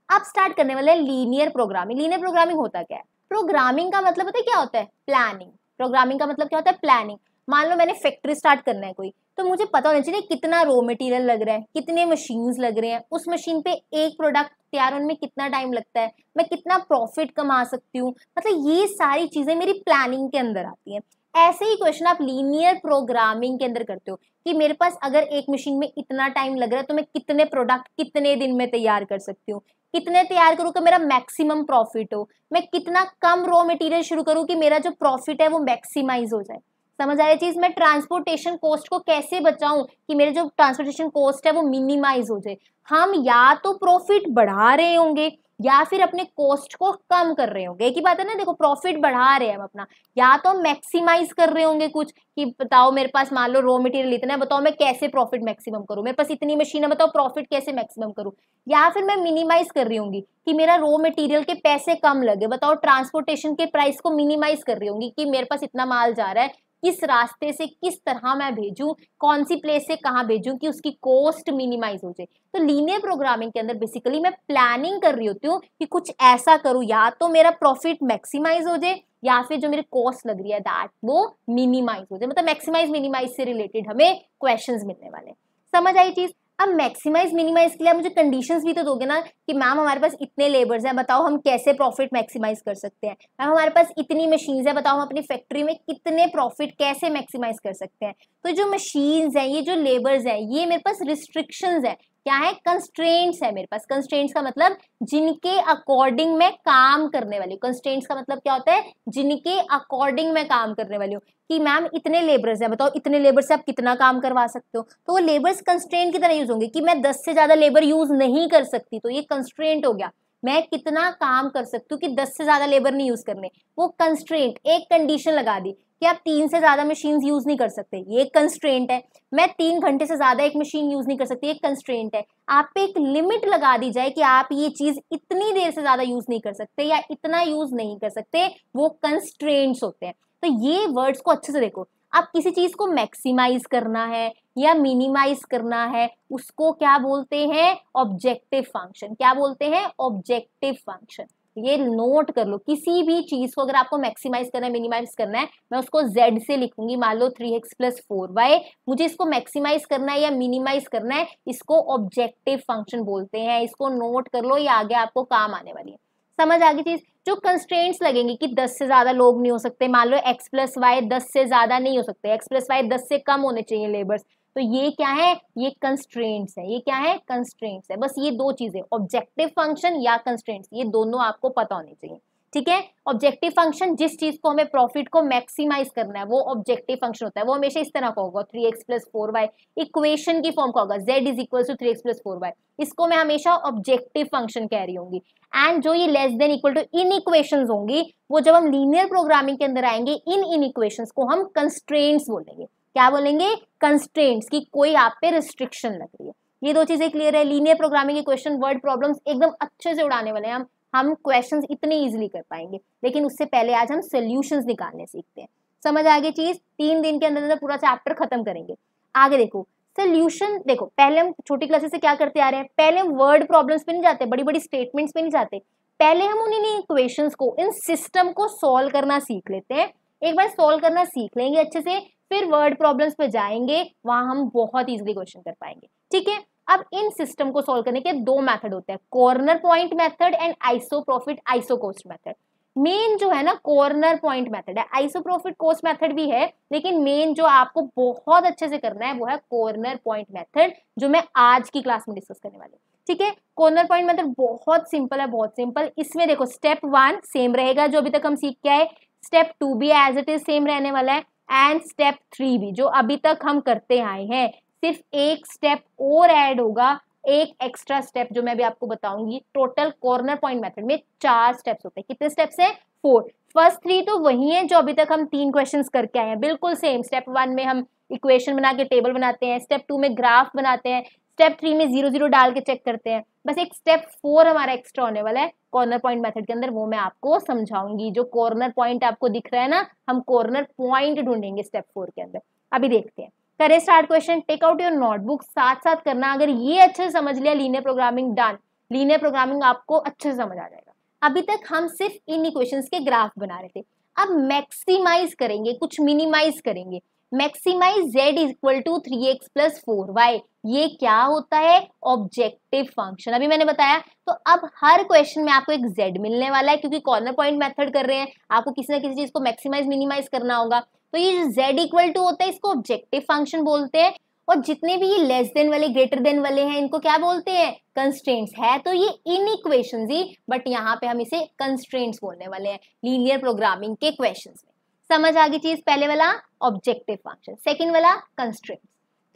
आप स्टार्ट करने वाले हैं लीनियर प्रोग्रामिंग लीनियर प्रोग्रामिंग होता क्या है? प्रोग्रामिंग का मतलब पता है क्या होता है? प्लानिंग प्रोग्रामिंग का मतलब क्या होता है? प्लानिंग मान लो मैंने फैक्ट्री स्टार्ट करना है कोई तो मुझे पता होना चाहिए कितना रॉ मटेरियल लग रहा है, कितने मशीन्स लग रहे हैं। उस मशीन पे एक प्रोडक्ट तैयार होने में कितना टाइम लगता है, मैं कितना प्रॉफिट कमा सकती हूँ। मतलब ये सारी चीज़ें मेरी प्लानिंग के अंदर आती हैं। ऐसे ही क्वेश्चन आप लीनियर प्रोग्रामिंग के अंदर करते हो कि मेरे पास अगर एक मशीन में इतना टाइम लग रहा है तो मैं कितने प्रोडक्ट कितने दिन में तैयार कर सकती हूँ। कितने तैयार करूँ कि मेरा मैक्सिमम प्रॉफिट हो? मैं कितना कम रॉ मटेरियल शुरू करूँ कि मेरा जो प्रॉफिट है वो मैक्सिमाइज हो जाए? समझ आ रही चीज़? मैं ट्रांसपोर्टेशन कॉस्ट को कैसे बचाऊं कि मेरे जो ट्रांसपोर्टेशन कॉस्ट है वो मिनिमाइज हो जाए? हम या तो प्रॉफिट बढ़ा रहे होंगे या फिर अपने कॉस्ट को कम कर रहे होंगे। एक ही बात है ना, देखो प्रॉफिट बढ़ा रहे हैं हम अपना। या तो मैक्सिमाइज कर रहे होंगे कुछ कि बताओ मेरे पास मान लो रॉ मटेरियल इतना है, बताओ मैं कैसे प्रॉफिट मैक्सिमम करूँ? मेरे पास इतनी मशीन है, बताओ प्रॉफिट कैसे मैक्सिमम करूँ? या फिर मैं मिनिमाइज कर रही होंगी कि मेरा रॉ मटेरियल के पैसे कम लगे, बताओ ट्रांसपोर्टेशन के प्राइस को मिनिमाइज कर रही होंगी कि मेरे पास इतना माल जा रहा है किस रास्ते से किस तरह मैं भेजूं, कौन सी प्लेस से कहाँ भेजूं कि उसकी कॉस्ट मिनिमाइज हो जाए। तो लीनियर प्रोग्रामिंग के अंदर बेसिकली मैं प्लानिंग कर रही होती हूँ कि कुछ ऐसा करूँ, या तो मेरा प्रॉफिट मैक्सिमाइज हो जाए, या फिर जो मेरी कॉस्ट लग रही है दैट वो मिनिमाइज हो जाए। मतलब मैक्सिमाइज मिनिमाइज से रिलेटेड हमें क्वेश्चन मिलने वाले समझ आई चीज़? अब मैक्सिमाइज मिनिमाइज के लिए मुझे कंडीशंस भी तो दोगे ना कि मैम हमारे पास इतने लेबर्स हैं, बताओ हम कैसे प्रॉफिट मैक्सिमाइज कर सकते हैं। मैम हमारे पास इतनी मशीन्स है, बताओ हम अपनी फैक्ट्री में कितने प्रॉफिट कैसे मैक्सिमाइज कर सकते हैं। तो जो मशीन्स हैं, ये जो लेबर्स हैं, ये मेरे पास रिस्ट्रिक्शंस है। क्या है? कंस्ट्रेंट्स है मेरे पास। कंस्ट्रेंट्स का मतलब जिनके अकॉर्डिंग मैं काम करने वाली हूँ। कंस्ट्रेंट्स का मतलब क्या होता है? जिनके अकॉर्डिंग मैं काम करने वाली हूँ। कि मैम इतने लेबर्स हैं, बताओ, इतने लेबर से आप कितना काम करवा सकते हो? तो वो लेबर्स कंस्ट्रेंट की तरह यूज़ होंगे कि मैं दस से ज़्यादा लेबर यूज़ नहीं कर सकती तो ये कंस्ट्रेंट हो गया। मैं कितना काम कर सकती हूँ कि दस से ज़्यादा लेबर नहीं यूज़ करने? वो कंस्ट्रेंट एक कंडीशन लगा दी। कि आप तीन से ज़्यादा मशीन यूज़ नहीं कर सकते। ये एक कंस्ट्रेंट है। मैं तीन घंटे से ज़्यादा एक मशीन यूज़ नहीं कर सकती एक कंस्ट्रेंट है। आप पे एक लिमिट लगा दी जाए कि आप ये चीज़ इतनी देर से ज़्यादा यूज़ नहीं कर सकते या इतना यूज़ नहीं कर सकते, वो कंस्ट्रेंट्स होते हैं। तो ये वर्ड्स को अच्छे से देखो। आप किसी चीज़ को मैक्सिमाइज करना है या मिनिमाइज करना है, उसको क्या बोलते हैं? ऑब्जेक्टिव फ़ंक्शन क्या बोलते हैं? ऑब्जेक्टिव फ़ंक्शन ये नोट कर लो, किसी भी चीज़ को अगर आपको मैक्सिमाइज करना है मिनिमाइज करना है, मैं उसको z से लिखूँगी, मान लो three x plus four y मुझे इसको मैक्सिमाइज करना है या मिनिमाइज करना है, इसको ऑब्जेक्टिव फ़ंक्शन बोलते हैं, इसको नोट कर लो, ये आगे आपको काम आने वाली है। समझ आ गई चीज़? जो कंस्ट्रेंट्स लगेंगे कि 10 से ज़्यादा लोग नहीं हो सकते, मान लो x प्लस वाई दस से ज़्यादा नहीं हो सकते, x प्लस वाई दस से कम होने चाहिए लेबर्स तो ये क्या है? ये कंस्ट्रेंट्स है। ये क्या है? कंस्ट्रेंट्स है। बस ये दो चीज़ें ऑब्जेक्टिव फ़ंक्शन या कंस्ट्रेंट्स ये दोनों आपको पता होने चाहिए। ठीक है? ऑब्जेक्टिव फ़ंक्शन जिस चीज़ को हमें प्रॉफिट को मैक्सिमाइज करना है, वो ऑब्जेक्टिव फ़ंक्शन होता है। वो हमेशा इस तरह का होगा। Three x plus four y equation की फॉर्म का होगा। Z is equal to three x plus four y इसको मैं हमेशा ऑब्जेक्टिव फ़ंक्शन कह रही होंगी। एंड जो ये less than equal to inequation होंगी, वो जब हम लीनियर प्रोग्रामिंग के अंदर आएँगे, इन इन इक्वेशन को हम कंस्ट्रेंट्स बोलेंगे। क्या बोलेंगे? कंस्ट्रेंट्स की कोई आप पे रिस्ट्रिक्शन लग रही है। ये दो चीज़ें क्लियर है। लीनियर प्रोग्रामिंग के क्वेश्चन वर्ड प्रॉब्लम्स एकदम अच्छे से उड़ाने वाले हैं। हम हम क्वेश्चंस इतने इजीली कर पाएँगे। लेकिन उससे पहले आज हम सोल्यूशंस निकालने सीखते हैं। समझ आगे चीज़? तीन दिन के अंदर अंदर पूरा चैप्टर खत्म करेंगे। आगे देखो। सोल्यूशन देखो, पहले हम छोटी क्लासेस से क्या करते आ रहे हैं? पहले हम वर्ड प्रॉब्लम्स पे नहीं जाते बड़ी बड़ी स्टेटमेंट्स पे नहीं जाते। पहले हम उन इक्वेशंस को, इन सिस्टम को सॉल्व करना सीख लेते हैं। एक बार सॉल्व करना सीख लेंगे अच्छे से। फिर वर्ड प्रॉब्लम्स पे जाएँगे, वहाँ हम बहुत इजीली क्वेश्चन कर पाएँगे। ठीक है? अब इन सिस्टम को सॉल्व करने के दो मेथड होते हैं corner point method and iso profit iso cost method main जो है ना कॉर्नर पॉइंट मेथड है। आइसो प्रॉफिट कोस्ट मेथड भी है, लेकिन मेन जो आपको बहुत अच्छे से करना है, वो है कॉर्नर पॉइंट मेथड जो मैं आज की क्लास में डिस्कस करने वाली हूँ। ठीक है? कॉर्नर पॉइंट मेथड बहुत सिंपल है, बहुत सिंपल इसमें देखो स्टेप वन सेम रहेगा, जो अभी तक हम सीख के आए। स्टेप टू भी एज इट इज़ सेम रहने वाला है। एंड स्टेप थ्री भी, जो अभी तक हम करते आए हैं, सिर्फ़ एक स्टेप और ऐड होगा, एक एक्स्ट्रा स्टेप जो मैं भी आपको बताऊँगी टोटल कॉर्नर पॉइंट मेथड में चार स्टेप्स होते हैं। कितने स्टेप्स हैं? फोर फ़र्स्ट थ्री तो वही है जो अभी तक हम तीन क्वेश्चंस करके आए हैं। बिल्कुल सेम स्टेप वन में हम इक्वेशन बना के टेबल बनाते हैं, स्टेप टू में ग्राफ बनाते हैं, स्टेप थ्री में ज़ीरो ज़ीरो डाल के चेक करते हैं। बस एक स्टेप फोर हमारा एक्स्ट्रा होने वाला है कॉर्नर पॉइंट मेथड के अंदर, वो मैं आपको समझाऊँगी। जो कॉर्नर पॉइंट आपको दिख रहा है ना, हम कॉर्नर पॉइंट ढूंढेंगे स्टेप फोर के अंदर। अभी देखते हैं। करें start question take out your notebook साथ साथ करना। अगर ये अच्छे समझ लिया linear programming done linear programming आपको अच्छे से समझ आ जाएगा। अभी तक हम सिर्फ़ इन इक्वेशंस के ग्राफ बना रहे थे। अब मैक्सिमाइज करेंगे, कुछ मिनिमाइज करेंगे। Maximize z equal to three x plus four y ये क्या होता है? ऑब्जेक्टिव फ़ंक्शन अभी मैंने बताया तो अब हर क्वेश्चन में आपको एक z मिलने वाला है, क्योंकि कॉर्नर पॉइंट मेथड कर रहे हैं। आपको किसी ना किसी चीज़ को मैक्सिमाइज मिनिमाइज करना होगा। तो ये जो z इक्वल टू होता है, इसको ऑब्जेक्टिव फ़ंक्शन बोलते हैं। और जितने भी ये लेस देन वाले ग्रेटर देन वाले हैं, इनको क्या बोलते हैं? कंस्ट्रेंट्स है तो ये इन इक्वेशन ही बट यहाँ पे हम इसे कंस्ट्रेंट्स बोलने वाले हैं लीनियर प्रोग्रामिंग के क्वेश्चन में। समझ आ गई चीज़, पहले वाला ऑब्जेक्टिव फ़ंक्शन सेकेंड वाला कंस्ट्रेंट्स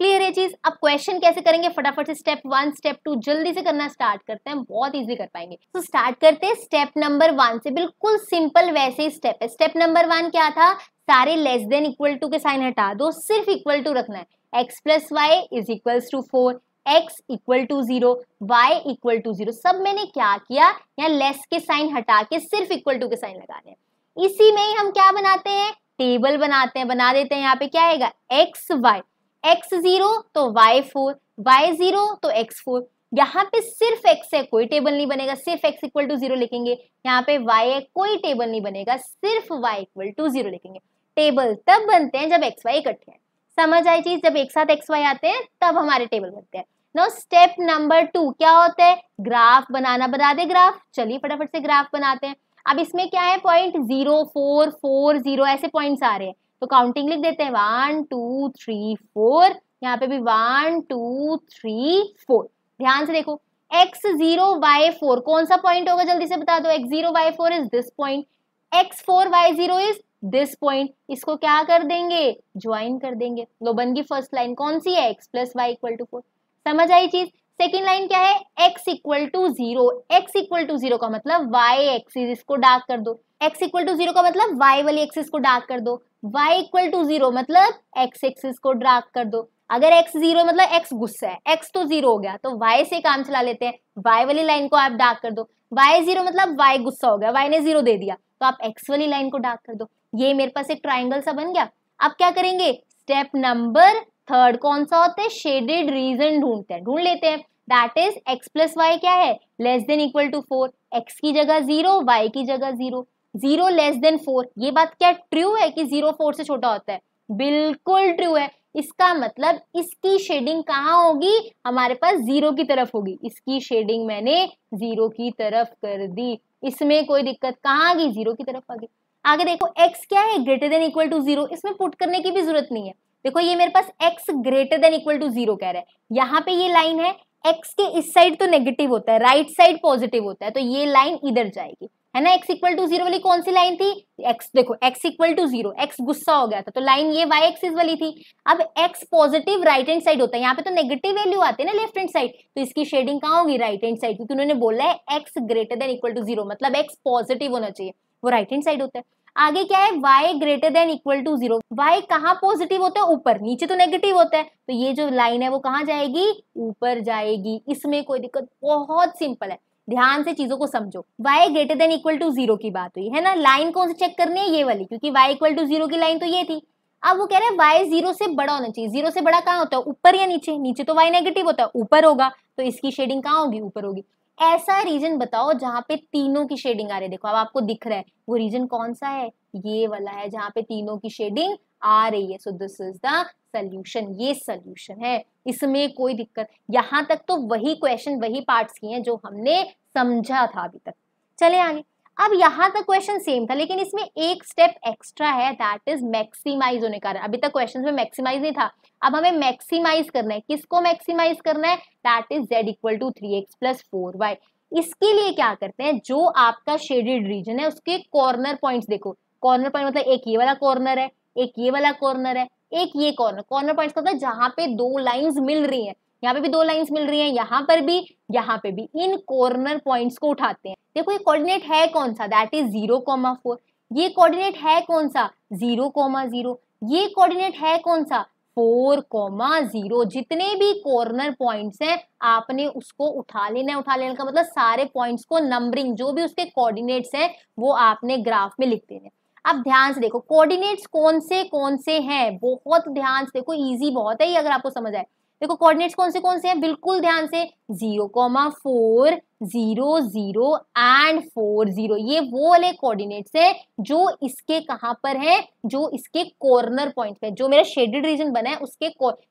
क्लियर है चीज़? अब क्वेश्चन कैसे करेंगे? फटाफट से स्टेप वन स्टेप टू जल्दी से करना स्टार्ट करते हैं, बहुत इजी कर पाएँगे। तो स्टार्ट करते हैं स्टेप नंबर वन से, बिल्कुल सिंपल वैसे ही स्टेप है। स्टेप नंबर वन क्या था? सारे लेस देन इक्वल टू के साइन हटा दो, सिर्फ़ इक्वल टू रखना है। X plus y is equals to four x equal to zero y equal to zero सब मैंने क्या किया? यहाँ लेस के साइन हटा के सिर्फ़ इक्वल टू के साइन लगाने हैं। इसी में ही हम क्या बनाते हैं? टेबल बनाते हैं, बना देते हैं। यहाँ पे क्या आएगा? एक्स वाई एक्स ज़ीरो तो वाई फोर। वाई ज़ीरो तो एक्स फोर। यहाँ पे सिर्फ़ एक्स है, कोई टेबल नहीं बनेगा। सिर्फ़ एक्स इक्वल टू ज़ीरो लिखेंगे। यहाँ पे वाई है, कोई टेबल नहीं बनेगा। सिर्फ़ वाई इक्वल टू ज़ीरो लिखेंगे। टेबल तब बनते हैं जब एक्स वाई इकट्ठे हैं। समझ आई चीज़? जब एक साथ एक्स वाई आते हैं, तब हमारे टेबल बनते हैं। नो स्टेप नंबर टू क्या होता है? ग्राफ बनाना बता दे ग्राफ। चलिए फटाफट से ग्राफ बनाते हैं। अब इसमें क्या है? Point zero four four zero ऐसे पॉइंट्स आ रहे हैं। तो काउंटिंग लिख देते हैं। वन टू थ्री फोर यहाँ पे भी वन टू थ्री फोर ध्यान से देखो। एक्स ज़ीरो वाई फोर कौन सा पॉइंट होगा? जल्दी से बता दो। X zero y four is this point x four y zero is this point इसको क्या कर देंगे? ज्वाइन कर देंगे। लो बन गई फ़र्स्ट लाइन कौन सी है? X plus y equal to four समझ आई चीज़? सेकेंड लाइन क्या है? X equal to zero x equal to zero का मतलब y एक्सिस इसको डार्क कर दो। X इक्वल टू ज़ीरो का मतलब y वाली एक्सिस को डार्क कर दो। Y इक्वल टू ज़ीरो मतलब x एक्सिस को डार्क कर दो। अगर x ज़ीरो मतलब x गुस्सा है। X तो ज़ीरो हो गया। तो y से काम चला लेते हैं। Y वाली लाइन को आप डार्क कर दो। Y ज़ीरो मतलब y गुस्सा हो गया। Y ने ज़ीरो दे दिया। तो आप x वाली लाइन को डार्क कर दो। ये मेरे पास एक ट्राइंगल सा बन गया। अब क्या करेंगे? स्टेप नंबर थर्ड कौन सा होता है? शेडेड रीजन ढूंढते हैं। ढूंढ लेते हैं। That is x plus y क्या है? Less than equal to four x की जगह ज़ीरो वाई की जगह zero zero less than four ये बात क्या ट्रू है कि ज़ीरो फोर से छोटा होता है? बिल्कुल ट्रू है। इसका मतलब इसकी शेडिंग कहाँ होगी? हमारे पास ज़ीरो की तरफ़ होगी। इसकी शेडिंग मैंने ज़ीरो की तरफ़ कर दी। इसमें कोई दिक्कत कहाँ आ गई? ज़ीरो की तरफ़ आ गई। आगे देखो, x क्या है? Greater than equal to zero इसमें पुट करने की भी ज़रूरत नहीं है। देखो, ये मेरे पास x greater than equal to zero कह रहा है। यहाँ पे ये लाइन है x के इस साइड तो नेगेटिव होता है राइट साइड पॉजिटिव होता है तो ये लाइन इधर जाएगी। है ना? X इक्वल टू ज़ीरो वाली कौन सी लाइन थी? X, देखो, x equal to zero x गुस्सा हो गया था तो लाइन ये y एक्सिस वाली थी। अब x positive right hand side होता है, यहाँ पे तो नेगेटिव वैल्यू आते हैं ना लेफ़्ट हैंड साइड तो इसकी शेडिंग कहाँ होगी? राइट हैंड साइड क्योंकि उन्होंने बोला है x greater than equal to zero मतलब x पॉजिटिव होना चाहिए, वो राइट हैंड साइड होता है। आगे क्या है? Y greater than equal to zero y कहाँ पॉजिटिव होता है? ऊपर। नीचे तो नेगेटिव होता है। तो ये जो लाइन है वो कहाँ जाएगी? ऊपर जाएगी। इसमें कोई दिक्कत बहुत सिंपल है। ध्यान से चीज़ों को समझो। Y greater than equal to zero की बात हुई, है ना? लाइन कौन सी चेक करनी है? ये वाली, क्योंकि y इक्वल टू ज़ीरो की लाइन तो ये थी। अब वो कह रहे हैं y ज़ीरो से बड़ा होना चाहिए। ज़ीरो से बड़ा कहाँ होता है? ऊपर या नीचे? नीचे तो y नेगेटिव होता है। ऊपर होगा। तो इसकी शेडिंग कहाँ होगी? ऊपर होगी। ऐसा रीजन बताओ जहाँ पे तीनों की शेडिंग आ रही है। देखो, अब आपको दिख रहा है, वो रीजन कौन सा है? ये वाला है जहाँ पे तीनों की शेडिंग आ रही है। So this is the solution ये सोल्यूशन है। इसमें कोई दिक्कत, यहाँ तक तो वही क्वेश्चन वही पार्ट्स की हैं जो हमने समझा था अभी तक। चले आगे। अब यहाँ तक क्वेश्चन सेम था, लेकिन इसमें एक स्टेप एक्स्ट्रा है दैट इज़ मैक्सिमाइज होने का। अभी तक क्वेश्चन में मैक्सिमाइज नहीं था। अब हमें मैक्सिमाइज करना है। किसको मैक्सिमाइज करना है? That is z equal to three x plus four y इसके लिए क्या करते हैं? जो आपका शेडेड रीजन है, उसके कॉर्नर पॉइंट्स देखो। कॉर्नर पॉइंट मतलब एक ये वाला कॉर्नर है, एक ये वाला कॉर्नर है, एक ये कॉर्नर कॉर्नर पॉइंट होता है जहाँ पे दो लाइंस मिल रही हैं। यहाँ पे भी दो लाइंस मिल रही हैं, यहाँ पर भी, यहाँ पे भी। इन कॉर्नर पॉइंट्स को उठाते हैं। देखो ये कोऑर्डिनेट है कौन सा? That is zero comma four ये कोऑर्डिनेट है कौन सा? ज़ीरो कॉमा ज़ीरो ये कोऑर्डिनेट है कौन सा? फोर कॉमा ज़ीरो जितने भी कॉर्नर पॉइंट्स हैं, आपने उसको उठा लेना उठा लेने का मतलब सारे पॉइंट्स को नंबरिंग जो भी उसके कोऑर्डिनेट्स हैं, वो आपने ग्राफ में लिख देने अब ध्यान से देखो कोऑर्डिनेट्स कौन से कौन से हैं? बहुत ध्यान से देखो इजी बहुत है ये, अगर आपको समझ आए। देखो कोऑर्डिनेट्स कौन से कौन से हैं? बिल्कुल ध्यान से। Zero comma four, zero zero and four, zero. ये वो वाले कोऑर्डिनेट्स हैं जो इसके कहाँ पर हैं? जो इसके कॉर्नर पॉइंट पे जो मेरा शेडेड रीजन बना है, उसके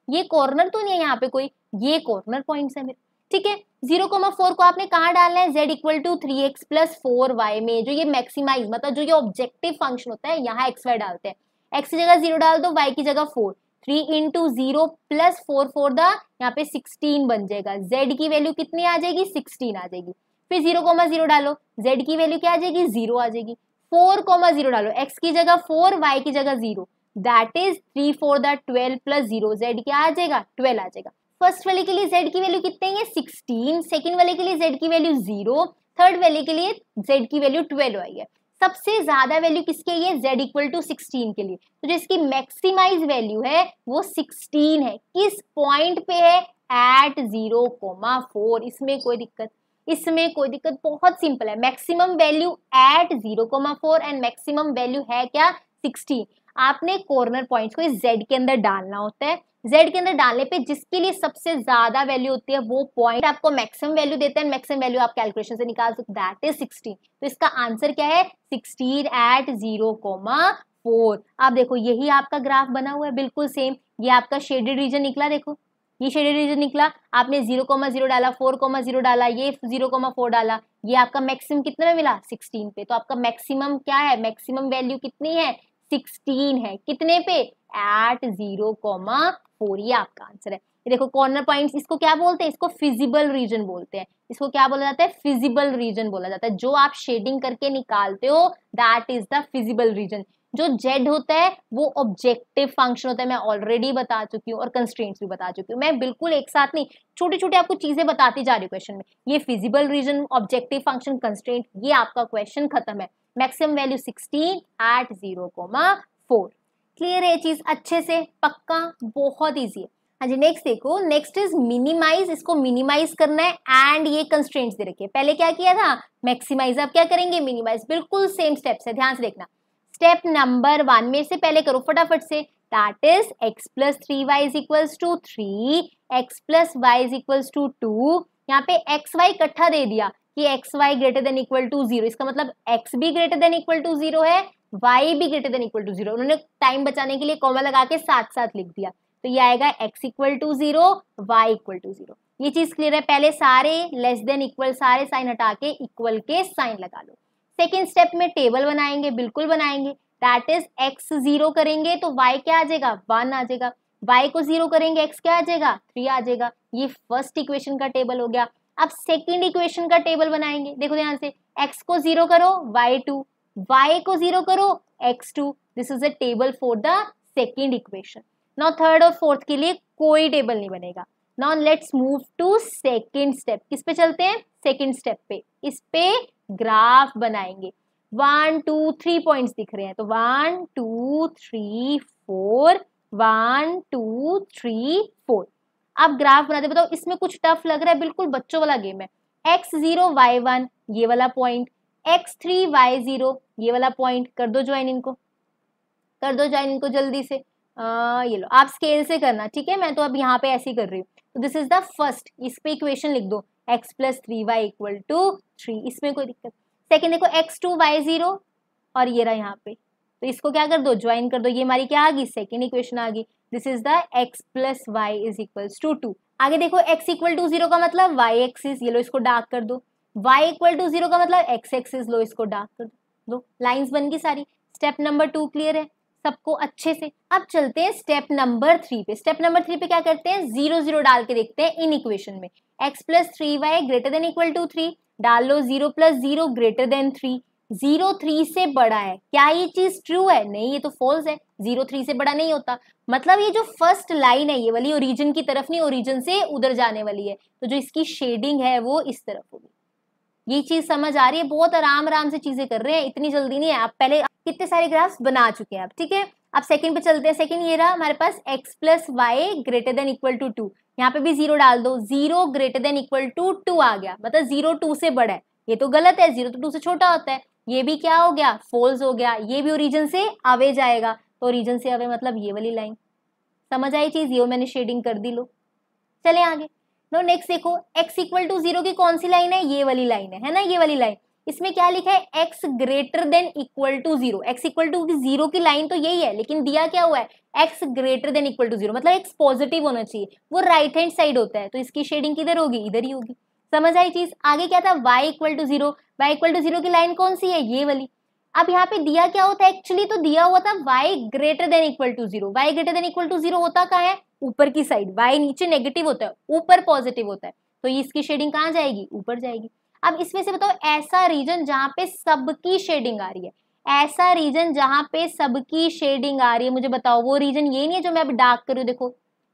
ये कॉर्नर तो नहीं है यहाँ पे कोई। ये कॉर्नर पॉइंट है मेरे। ठीक है? ज़ीरो कोमा फोर को आपने कहा डालना है? Z equal to three x plus four y में। जो ये मैक्सिमाइज मतलब जो ये ऑब्जेक्टिव फ़ंक्शन होता है, यहाँ एक्स वाई डालते हैं। एक्स की जगह ज़ीरो डाल दो वाई की जगह four three into zero plus four four the, यहाँ पे सिक्सटीन बन जाएगा। जेड की वैल्यू कितनी आ जाएगी? सिक्सटीन आ जाएगी। फिर ज़ीरो कोमा ज़ीरो डालो। जेड की वैल्यू क्या आ जाएगी? ज़ीरो आ जाएगी। फोर कोमा ज़ीरो डालो। एक्स की जगह फोर वाई की जगह zero. That is three four the twelve plus zero z क्या आ जाएगा? ट्वेल्व आ जाएगा। फ़र्स्ट वाले के लिए जेड की वैल्यू कितने है? सिक्सटीन सेकेंड वाले के लिए जेड की वैल्यू ज़ीरो थर्ड वाले के लिए जेड की वैल्यू ट्वेल्व आई है। सबसे ज़्यादा वैल्यू किसके लिए? जेड इक्वल टू सिक्सटीन के लिए। तो जिसकी मैक्सिमाइज वैल्यू है, वो सिक्सटीन है। किस पॉइंट पे है? एट ज़ीरो कोमा फोर इसमें कोई दिक्कत, इसमें कोई दिक्कत। बहुत सिंपल है। Maximum value at zero comma four and maximum value है क्या? सिक्सटीन आपने कॉर्नर पॉइंट्स को इस जेड के अंदर डालना होता है। जेड के अंदर डालने पे जिसके लिए सबसे ज़्यादा वैल्यू होती है वो पॉइंट आपको मैक्सिमम वैल्यू देता हैं मैक्सिमम वैल्यू आप कैलकुलेशन से निकाल सकते दैट इज़ सिक्सटीन तो इसका आंसर क्या है? Sixteen at zero comma four आप देखो, यही आपका ग्राफ बना हुआ है। बिल्कुल सेम ये आपका शेडेड रीजन निकला, देखो। ये शेडेड रीजन निकला। आपने ज़ीरो कोमा ज़ीरो डाला फोर कोमा ज़ीरो डाला, ये ज़ीरो कोमा फोर डाला। ये आपका मैक्सिमम कितने में मिला? सिक्सटीन पे। तो आपका मैक्सिमम क्या है? मैक्सिमम वैल्यू कितनी है? सिक्सटीन है। कितने पे? एट ज़ीरो कॉमा फोर ये आपका आंसर है। ये देखो कॉर्नर पॉइंट्स इसको क्या बोलते हैं? इसको फिजिबल रीजन बोलते हैं। इसको क्या बोला जाता है? फिजिबल रीजन बोला जाता है। जो आप शेडिंग करके निकालते हो that is the feasible reason जो जेड होता है, वो ऑब्जेक्टिव फ़ंक्शन होता है। मैं ऑलरेडी बता चुकी हूँ और कंस्ट्रेंट्स भी बता चुकी हूँ। मैं बिल्कुल एक साथ नहीं छोटी छोटी आपको चीज़ें बताती जा रही हूँ क्वेश्चन में। ये feasible region objective function constraint ये आपका क्वेश्चन खत्म है। Maximum value sixteen at zero comma four clear है चीज़ अच्छे से, पक्का, बहुत ईजी है। हाँ जी नेक्स्ट देखो नेक्स्ट इज़ मिनिमाइज इसको मिनिमाइज करना है एंड ये कंस्ट्रेंट्स दे रखे पहले क्या किया था? मैक्सिमाइज अब क्या करेंगे? मिनिमाइज बिल्कुल सेम स्टेप्स है, ध्यान से देखना। स्टेप नंबर वन में से पहले करो फटाफट से। That is x plus three y is equals to three x plus y is equals to two यहाँ पे एक्स वाई इकट्ठा दे दिया। कि x y greater than equal to zero इसका मतलब एक्स भी greater than equal to zero है वाई भी greater than equal to zero उन्होंने टाइम बचाने के लिए कॉमा लगा के साथ साथ लिख दिया। तो ये आएगा x equal to zero y equal to zero ये चीज़ क्लियर है? पहले सारे लेस देन इक्वल सारे साइन हटा के इक्वल के साइन लगा लो। सेकेंड स्टेप में टेबल बनाएँगे, बिल्कुल बनाएँगे। दैट इज़ एक्स ज़ीरो करेंगे तो वाई क्या आ जाएगा? वन आ जाएगा। वाई को ज़ीरो करेंगे एक्स क्या आ जाएगा? थ्री आ जाएगा। ये फ़र्स्ट इक्वेशन का टेबल हो गया। अब सेकेंड इक्वेशन का टेबल बनाएँगे। देखो ध्यान से एक्स को ज़ीरो करो वाई टू वाई को ज़ीरो करो x two this is a table for the second equation now third और फोर्थ के लिए कोई टेबल नहीं बनेगा। Now let's move to second step किस पे चलते हैं? सेकेंड स्टेप पे। इस पे ग्राफ बनाएँगे। वन टू थ्री पॉइंट्स दिख रहे हैं। तो one two three four one two three four आप ग्राफ बनाते बताओ इसमें कुछ टफ लग रहा है? बिल्कुल बच्चों वाला गेम है। एक्स ज़ीरो वाई वन ये वाला point x three y zero ये वाला पॉइंट कर दो ज्वाइन इनको। कर दो ज्वाइन इनको जल्दी से। आ, ये लो आप स्केल से करना ठीक है? मैं तो अब यहाँ पे ऐसे ही कर रही हूँ। तो दिस इज़ द फ़र्स्ट इस पे इक्वेशन लिख दो। X plus three y equal to three इसमें कोई दिक्कत सेकेंड देखो एक्स टू वाई ज़ीरो और ये रहा यहाँ पे। तो इसको क्या कर दो? ज्वाइन कर दो। ये हमारी क्या आ गई? सेकेंड इक्वेशन आ गई। This is the x plus y is equals to two आगे देखो एक्स इक्वल टू ज़ीरो का मतलब वाई एक्सिस ये लो इसको डार्क कर दो। वाई इक्वल टू ज़ीरो का मतलब एक्स एक्सिस लो इसको डार्क कर दो। लाइंस बन गई सारी। स्टेप नंबर टू क्लियर है सबको अच्छे से। अब चलते हैं स्टेप नंबर थ्री पे। स्टेप नंबर थ्री पे क्या करते हैं? ज़ीरो ज़ीरो डाल के देखते हैं इन इक्वेशन में। X plus three y greater than equal to three डाल लो zero plus zero greater than three zero three से बड़ा है। क्या ये चीज़ ट्रू है? नहीं, ये तो फॉल्स है। ज़ीरो थ्री से बड़ा नहीं होता। मतलब ये जो फ़र्स्ट लाइन है, ये वाली ओरिजिन की तरफ़ नहीं ओरिजिन से उधर जाने वाली है। तो जो इसकी शेडिंग है, वो इस तरफ़ होगी। ये चीज़ समझ आ रही है? बहुत आराम आराम से चीज़ें कर रहे हैं। इतनी जल्दी नहीं है। आप पहले कितने सारे ग्राफ्स बना चुके हैं आप, ठीक है? अब सेकंड पे चलते हैं। सेकंड ये रहा, हमारे पास x plus y greater than equal to two यहाँ पे भी ज़ीरो डाल दो। Zero greater than equal to two आ गया। मतलब ज़ीरो टू से बड़ा है। ये तो गलत है ज़ीरो तो टू से छोटा होता है। ये भी क्या हो गया? फोल्स हो गया। ये भी ओरिजिन से अवे जाएगा। तो ओरिजिन से अवे मतलब ये वाली लाइन समझ आई चीज़? ये मैंने शेडिंग कर दी, लो। चले आगे। नो नेक्स्ट देखो। X इक्वल टू ज़ीरो की कौन सी लाइन है? ये वाली लाइन है है ना? ये वाली लाइन इसमें क्या लिखा है? X greater than equal to zero x equal to zero की लाइन तो यही है, लेकिन दिया क्या हुआ है? X greater than equal to zero मतलब x पॉजिटिव होना चाहिए। वो राइट हैंड साइड होता है। तो इसकी शेडिंग किधर होगी? इधर ही होगी। समझ आई चीज़? आगे क्या था? y equal to zero y equal to zero की लाइन कौन सी है? ये वाली। अब यहाँ पे दिया क्या होता है? एक्चुअली तो दिया हुआ था y greater than equal to zero y greater than equal to zero होता कहाँ है? ऊपर की साइड y नीचे नेगेटिव होता है। ऊपर पॉजिटिव होता है। तो इसकी शेडिंग कहाँ जाएगी? ऊपर जाएगी। अब इसमें से बताओ, ऐसा रीजन जहाँ पे सबकी शेडिंग आ रही है। ऐसा रीजन जहाँ पे सबकी शेडिंग आ रही है। मुझे बताओ, वो रीजन ये नहीं है जो मैं अब डार्क करूँ देखो,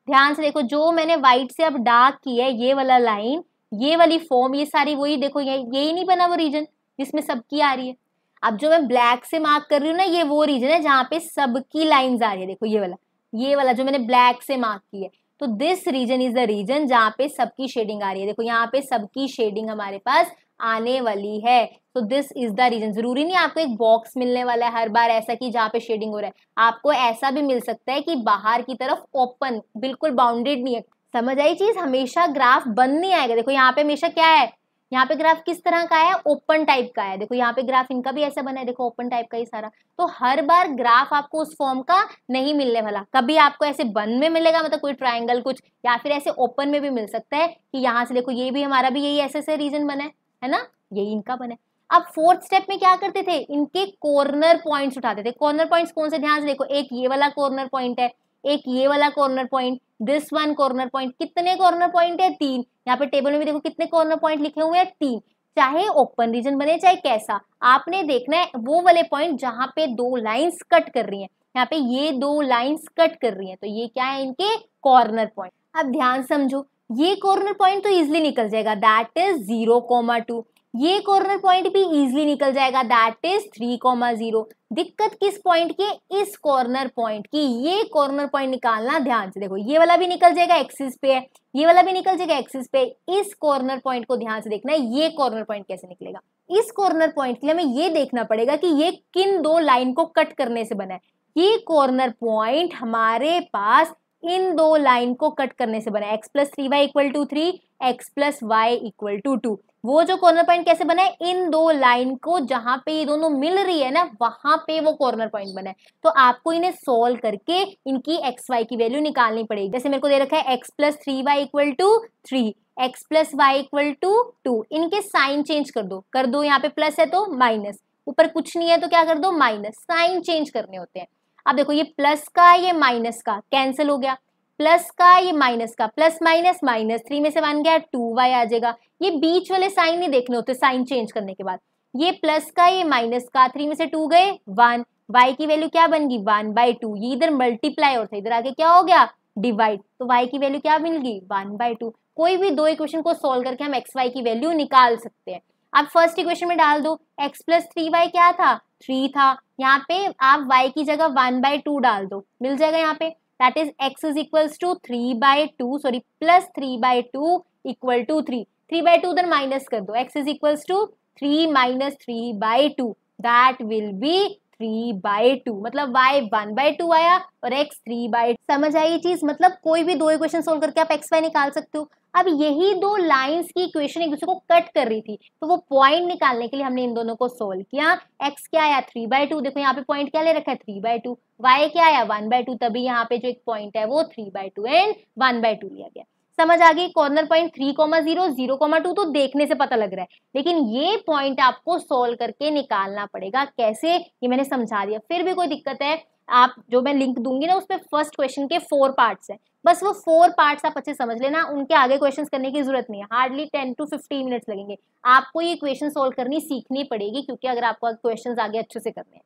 ध्यान से देखो, जो मैंने व्हाइट से अब डार्क की है, ये वाला लाइन ये वाली फॉर्म ये सारी वही देखो, ये यही नहीं बना वो रीजन जिसमें सबकी आ रही है। अब जो मैं ब्लैक से मार्क कर रही हूँ ना, ये वो रीजन है जहाँ पे सबकी लाइंस आ रही है। देखो ये वाला ये वाला जो मैंने ब्लैक से मार्क की है। तो this region is the region जहाँ पे सबकी शेडिंग आ रही है। देखो यहाँ पे सबकी शेडिंग हमारे पास आने वाली है। तो दिस इज़ द रीजन ज़रूरी नहीं आपको एक बॉक्स मिलने वाला है हर बार ऐसा कि जहाँ पे शेडिंग हो रहा है। आपको ऐसा भी मिल सकता है कि बाहर की तरफ़ ओपन बिल्कुल बाउंडेड नहीं है। समझ आई चीज़? हमेशा ग्राफ बंद नहीं आएगा। देखो यहाँ पे हमेशा क्या है? यहाँ पे ग्राफ किस तरह का है? ओपन टाइप का है। देखो यहाँ पे ग्राफ इनका भी ऐसा बना है। देखो ओपन टाइप का ही सारा। तो हर बार ग्राफ आपको उस फॉर्म का नहीं मिलने वाला। कभी आपको ऐसे बंद में मिलेगा मतलब कोई ट्राइंगल कुछ, या फिर ऐसे ओपन में भी मिल सकता है कि यहाँ से देखो ये भी हमारा भी यही ऐसे ऐसे रीजन बना है है ना? यही इनका बना है। अब फोर्थ स्टेप में क्या करते थे? इनके कॉर्नर पॉइंट्स उठाते थे। कॉर्नर पॉइंट्स कौन से? ध्यान से देखो, एक ये वाला कॉर्नर पॉइंट है एक ये वाला corner point this one corner point कितने कॉर्नर पॉइंट है? तीन। यहाँ पे टेबल में भी देखो कितने कॉर्नर पॉइंट लिखे हुए हैं? तीन। चाहे ओपन रीजन बने, चाहे कैसा, आपने देखना है वो वाले पॉइंट जहाँ पे दो लाइंस कट कर रही हैं। यहाँ पे ये दो लाइंस कट कर रही हैं। तो ये क्या है इनके? कॉर्नर पॉइंट अब ध्यान समझो, ये कॉर्नर पॉइंट तो इजिली निकल जाएगा। That is zero comma two ये कॉर्नर पॉइंट भी इजिली निकल जाएगा. That is three comma zero दिक्कत किस पॉइंट की? इस कॉर्नर पॉइंट की. ये कॉर्नर पॉइंट निकालना ध्यान से देखो. ये वाला भी निकल जाएगा एक्सिस पे. है ये वाला भी निकल जाएगा एक्सिस पे. इस कॉर्नर पॉइंट को ध्यान से देखना है. ये कॉर्नर पॉइंट कैसे निकलेगा? इस कॉर्नर पॉइंट के लिए हमें ये देखना पड़ेगा कि ये किन दो लाइन को कट करने से बना है. ये कॉर्नर पॉइंट हमारे पास इन दो लाइन को कट करने से बना है. X plus three y equal to three x plus y equal to two वो जो कॉर्नर पॉइंट कैसे बना है? इन दो लाइन को जहाँ पे ये दोनों मिल रही है ना, वहाँ पे वो कॉर्नर पॉइंट बना है। तो आपको इन्हें सोल्व करके इनकी एक्स वाई की वैल्यू निकालनी पड़ेगी। जैसे मेरे को दे रखा है x plus three y equal to three x plus y equal to two इनके साइन चेंज कर दो। कर दो यहाँ पे प्लस है तो माइनस ऊपर कुछ नहीं है तो क्या कर दो? माइनस साइन चेंज करने होते हैं। अब देखो ये प्लस का ये माइनस का। कैंसिल हो गया। प्लस का ये माइनस का? Plus, minus minus. थ्री में से वन गया, टू वाई आ जाएगा। ये बीच वाले साइन नहीं देखने होते, साइन चेंज करने के बाद। ये प्लस का ये माइनस का? थ्री में से टू गए, वन। वाई की वैल्यू क्या बन गई? One by two. ये इधर मल्टीप्लाई होता है इधर आगे क्या हो गया? डिवाइड तो वाई की वैल्यू क्या मिल गई? One by two. कोई भी दो इक्वेशन को सोल्व करके हम एक्स वाई की वैल्यू निकाल सकते हैं। आप फ़र्स्ट इक्वेशन में डाल दो। एक्स प्लस थ्री वाई क्या था? थ्री था। यहाँ पे आप वाई की जगह वन बाई टू डाल दो। मिल जाएगा यहाँ पे। that is x is equals to 3 by 2 sorry plus 3 by 2 equal to 3 3 by 2 then minus kar do x is equals to 3 minus 3 by 2 that will be 3 by 2 मतलब y 1 by 2 आया और x 3 by समझ आई चीज़? मतलब कोई भी दो equation solve करके आप एक्स वाई निकाल सकते हो। अब यही दो लाइंस की इक्वेशन एक दूसरे को कट कर रही थी तो वो पॉइंट निकालने के लिए हमने इन दोनों को सोल्व किया। एक्स क्या आया? थ्री बाय टू देखो यहाँ पे पॉइंट क्या ले रखा है? थ्री बाय टू वाई क्या आया? वन बाय टू तभी यहाँ पे जो एक पॉइंट है, वो three by two and one by two लिया गया। समझ आ गई corner point three comma zero zero comma two तो देखने से पता लग रहा है। लेकिन ये पॉइंट आपको सोल्व करके निकालना पड़ेगा। कैसे? ये मैंने समझा दिया। फिर भी कोई दिक्कत है, आप जो मैं लिंक दूँगी ना, उसमें फ़र्स्ट क्वेश्चन के फोर पार्ट्स है। बस वो फोर पार्ट्स आप अच्छे समझ लेना, उनके आगे क्वेश्चंस करने की ज़रूरत नहीं है। Hardly ten to fifteen minutes लगेंगे। आपको ये क्वेश्चन सोल्व करनी सीखनी पड़ेगी, क्योंकि अगर आपको क्वेश्चन आगे अच्छे से करने हैं।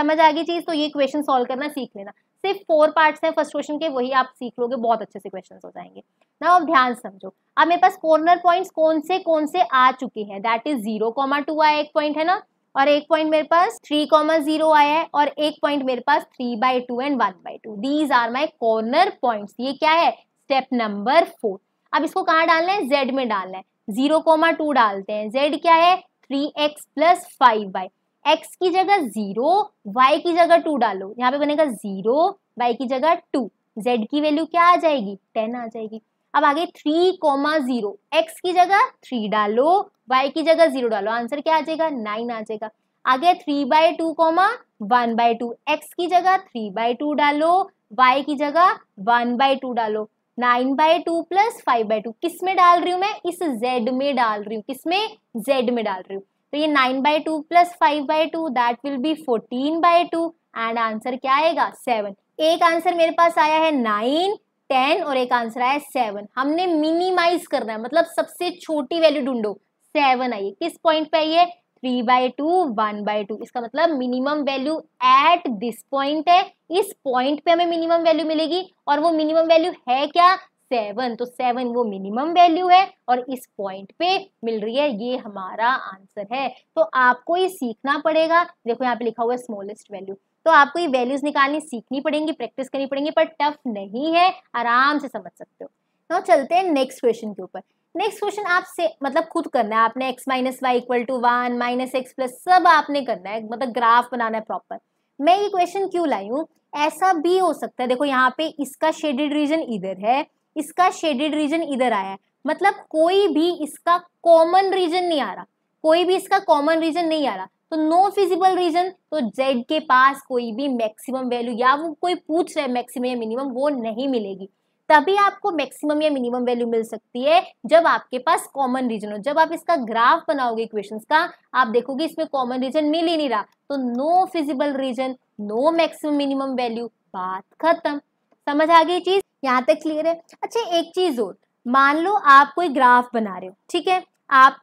समझ आ गई चीज़ तो ये क्वेश्चन सॉल्व करना सीख लेना। सिर्फ़ फोर पार्ट्स हैं फ़र्स्ट क्वेश्चन के, वही आप सीख लोगे, बहुत अच्छे से क्वेश्चन हो जाएँगे। ना अब ध्यान समझो। अब मेरे पास कॉर्नर पॉइंट्स कौन से कौन से आ चुके हैं? That is zero comma two आया एक पॉइंट है ना? और एक पॉइंट मेरे पास थ्री कॉमा ज़ीरो आया है, और एक पॉइंट मेरे पास three by two and one by two these are my corner points ये क्या है? स्टेप नंबर फोर अब इसको कहाँ डालना है? जेड में डालना है। ज़ीरो कोमा टू डालते हैं। जेड क्या है? Three x plus five y x की जगह ज़ीरो वाई की जगह टू डालो। यहाँ पे बनेगा ज़ीरो वाई की जगह टू जेड की वैल्यू क्या आ जाएगी? टेन आ जाएगी। अब आगे थ्री कोमा ज़ीरो एक्स की जगह थ्री डालो वाई की जगह ज़ीरो डालो। आंसर क्या आ जाएगा? नाइन आ जाएगा। आगे three by two comma one by two x की जगह थ्री बाय टू डालो वाई की जगह वन बाय टू डालो। Nine by two plus five by two किसमें डाल रही हूँ मैं? इस जेड में डाल रही हूँ। किसमें? जेड में डाल रही हूँ। तो ये nine by two plus five by two that will be fourteen by two and answer क्या आएगा? सेवन एक आंसर मेरे पास आया है नाइन टेन और एक आंसर आया सेवन हमने मिनिमाइज करना है मतलब सबसे छोटी वैल्यू ढूंढो। सेवन आई किस पॉइंट पे आई है? Three by two one by two इसका मतलब minimum value at this point है। इस पॉइंट पे हमें मिनिमम वैल्यू मिलेगी। और वो मिनिमम वैल्यू है क्या? सेवन तो सेवन वो मिनिमम वैल्यू है और इस पॉइंट पे मिल रही है, ये हमारा आंसर है। तो आपको ये सीखना पड़ेगा। देखो यहाँ पे लिखा हुआ है स्मॉलेस्ट वैल्यू तो आपको ये वैल्यूज़ निकालनी, सीखनी पड़ेंगी प्रैक्टिस करनी पड़ेंगी, पर टफ नहीं है। आराम से समझ सकते हो। तो चलते हैं नेक्स्ट क्वेश्चन के ऊपर। नेक्स्ट क्वेश्चन आप से मतलब खुद करना है आपने x minus y equal to one minus x plus सब आपने करना है मतलब ग्राफ बनाना है प्रॉपर मैं ये क्वेश्चन क्यों लाई हूँ? ऐसा भी हो सकता है। देखो यहाँ पे इसका शेडेड रीजन इधर है इसका शेडेड रीजन इधर आया है। मतलब कोई भी इसका कॉमन रीजन नहीं आ रहा। कोई भी इसका कॉमन रीजन नहीं आ रहा। तो नो फिजिबल रीजन तो जेड के पास कोई भी मैक्सिमम वैल्यू या वो कोई पूछ रहा है मैक्सिमम या मिनिमम वो नहीं मिलेगी। तभी आपको मैक्सिमम या मिनिमम वैल्यू मिल सकती है जब आपके पास कॉमन रीजन हो। जब आप इसका ग्राफ बनाओगे इक्वेशंस का, आप देखोगे इसमें कॉमन रीजन मिल ही नहीं रहा। तो no feasible region no maximum minimum value बात खत्म। समझ आ गई चीज़? यहाँ तक क्लियर है। अच्छा एक चीज़ और। मान लो आप कोई ग्राफ बना रहे हो, ठीक है? आप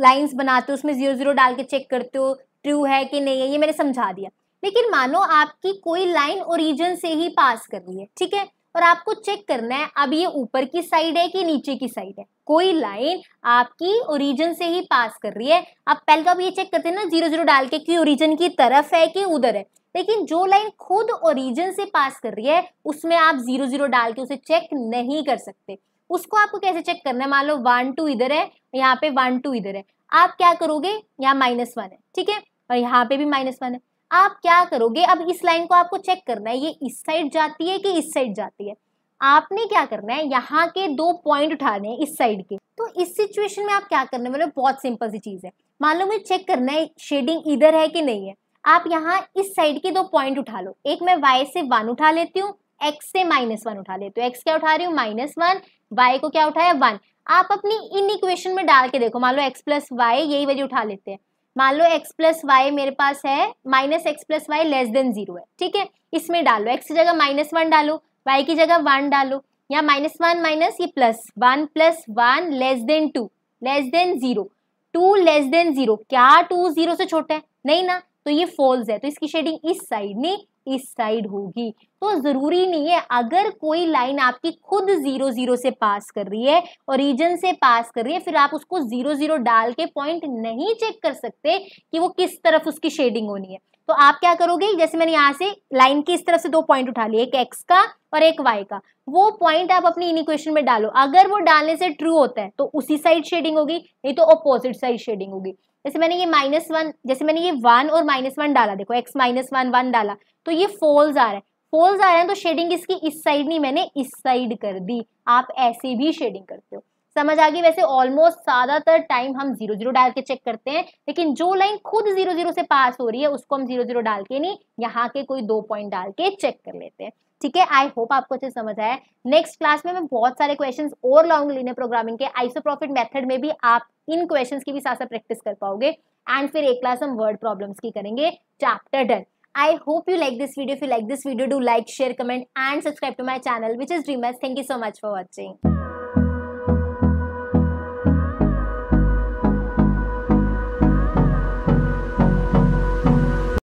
लाइंस बनाते हो, उसमें ज़ीरो ज़ीरो डाल के चेक करते हो ट्रू है कि नहीं है, ये मैंने समझा दिया। लेकिन मानो आपकी कोई लाइन ओरिजिन से ही पास कर रही है, ठीक है? और आपको चेक करना है, अब ये ऊपर की साइड है कि नीचे की साइड है? कोई लाइन आपकी ओरिजिन से ही पास कर रही है। आप पहले तो आप ये चेक करते हैं ना ज़ीरो ज़ीरो डाल के कि ओरिजिन की तरफ़ है कि उधर है। लेकिन जो लाइन खुद ओरिजिन से पास कर रही है, उसमें आप ज़ीरो ज़ीरो डाल के उसे चेक नहीं कर सकते। उसको आपको कैसे चेक करना है? मान लो वन टू इधर है, यहाँ पे वन टू इधर है। आप क्या करोगे? यहाँ माइनस वन है, ठीक है? और यहाँ पे भी माइनस वन है। आप क्या करोगे? अब इस लाइन को आपको चेक करना है। ये इस साइड जाती है कि इस साइड जाती है? आपने क्या करना है? यहाँ के दो पॉइंट उठाने हैं इस साइड के। तो इस सिचुएशन में आप क्या करने वाले बहुत सिंपल सी चीज़ है। मान लो मुझे चेक करना है शेडिंग इधर है कि नहीं है? आप यहाँ इस साइड के दो पॉइंट उठा लो। एक मैं वाई से वन उठा लेती हूँ एक्स से माइनस वन उठा लेती हूँ। एक्स क्या उठा रही हूँ? माइनस वन वाई को क्या उठाया? वन आप अपनी इन इक्वेशन में डाल के देखो। मान लो एक्स प्लस वाई यही वजह उठा लेते हैं। मान लो x प्लस वाई मेरे पास है minus x plus y less than zero है, ठीक है? इसमें डालो, x की जगह माइनस वन डालो वाई की जगह वन डालो, या माइनस वन माइनस ये plus one plus one less than two less than zero two less than zero क्या टू ज़ीरो से छोटा है? नहीं ना तो ये फॉल्स है तो इसकी शेडिंग इस साइड नहीं इस साइड होगी। तो ज़रूरी नहीं है, अगर कोई लाइन आपकी खुद ज़ीरो ज़ीरो से पास कर रही है और रीजन से पास कर रही है, फिर आप उसको ज़ीरो ज़ीरो डाल के पॉइंट नहीं चेक कर सकते कि वो किस तरफ़ उसकी शेडिंग होनी है। तो आप क्या करोगे, जैसे मैंने यहाँ से लाइन की इस तरफ़ से दो पॉइंट उठा लिए, एक एक्स का और एक वाई का, वो पॉइंट आप अपनी इन इक्वेशन में डालो। अगर वो डालने से ट्रू होता है तो उसी साइड शेडिंग होगी, नहीं तो अपोजिट साइड शेडिंग होगी। जैसे मैंने ये माइनस वन, जैसे मैंने ये वन और माइनस वन डाला, देखो, एक्स माइनस वन वन डाला तो ये फोल्स आ रहा है। फोल्स आ रहे हैं तो शेडिंग इसकी इस साइड नहीं, मैंने इस साइड कर दी। आप ऐसे भी शेडिंग करते हो। समझ आ गई? वैसे ऑलमोस्ट ज़्यादातर टाइम हम ज़ीरो ज़ीरो डाल के चेक करते हैं, लेकिन जो लाइन खुद ज़ीरो ज़ीरो से पास हो रही है, उसको हम ज़ीरो ज़ीरो डाल के नहीं, यहाँ के कोई दो पॉइंट डाल के चेक कर लेते हैं। ठीक है? आई होप आपको अच्छे समझ आया। नेक्स्ट क्लास में मैं बहुत सारे क्वेश्चंस और लाऊँगी लीनियर प्रोग्रामिंग के आइसो प्रॉफिट मेथड में भी आप इन क्वेश्चंस की भी साथ साथ प्रैक्टिस कर पाओगे। एंड फिर एक क्लास हम वर्ड प्रॉब्लम्स की करेंगे। Chapter done I hope you like this video. If you like this video, do like, share, comment and subscribe to my channel which is Dreamers. Thank you so much for watching.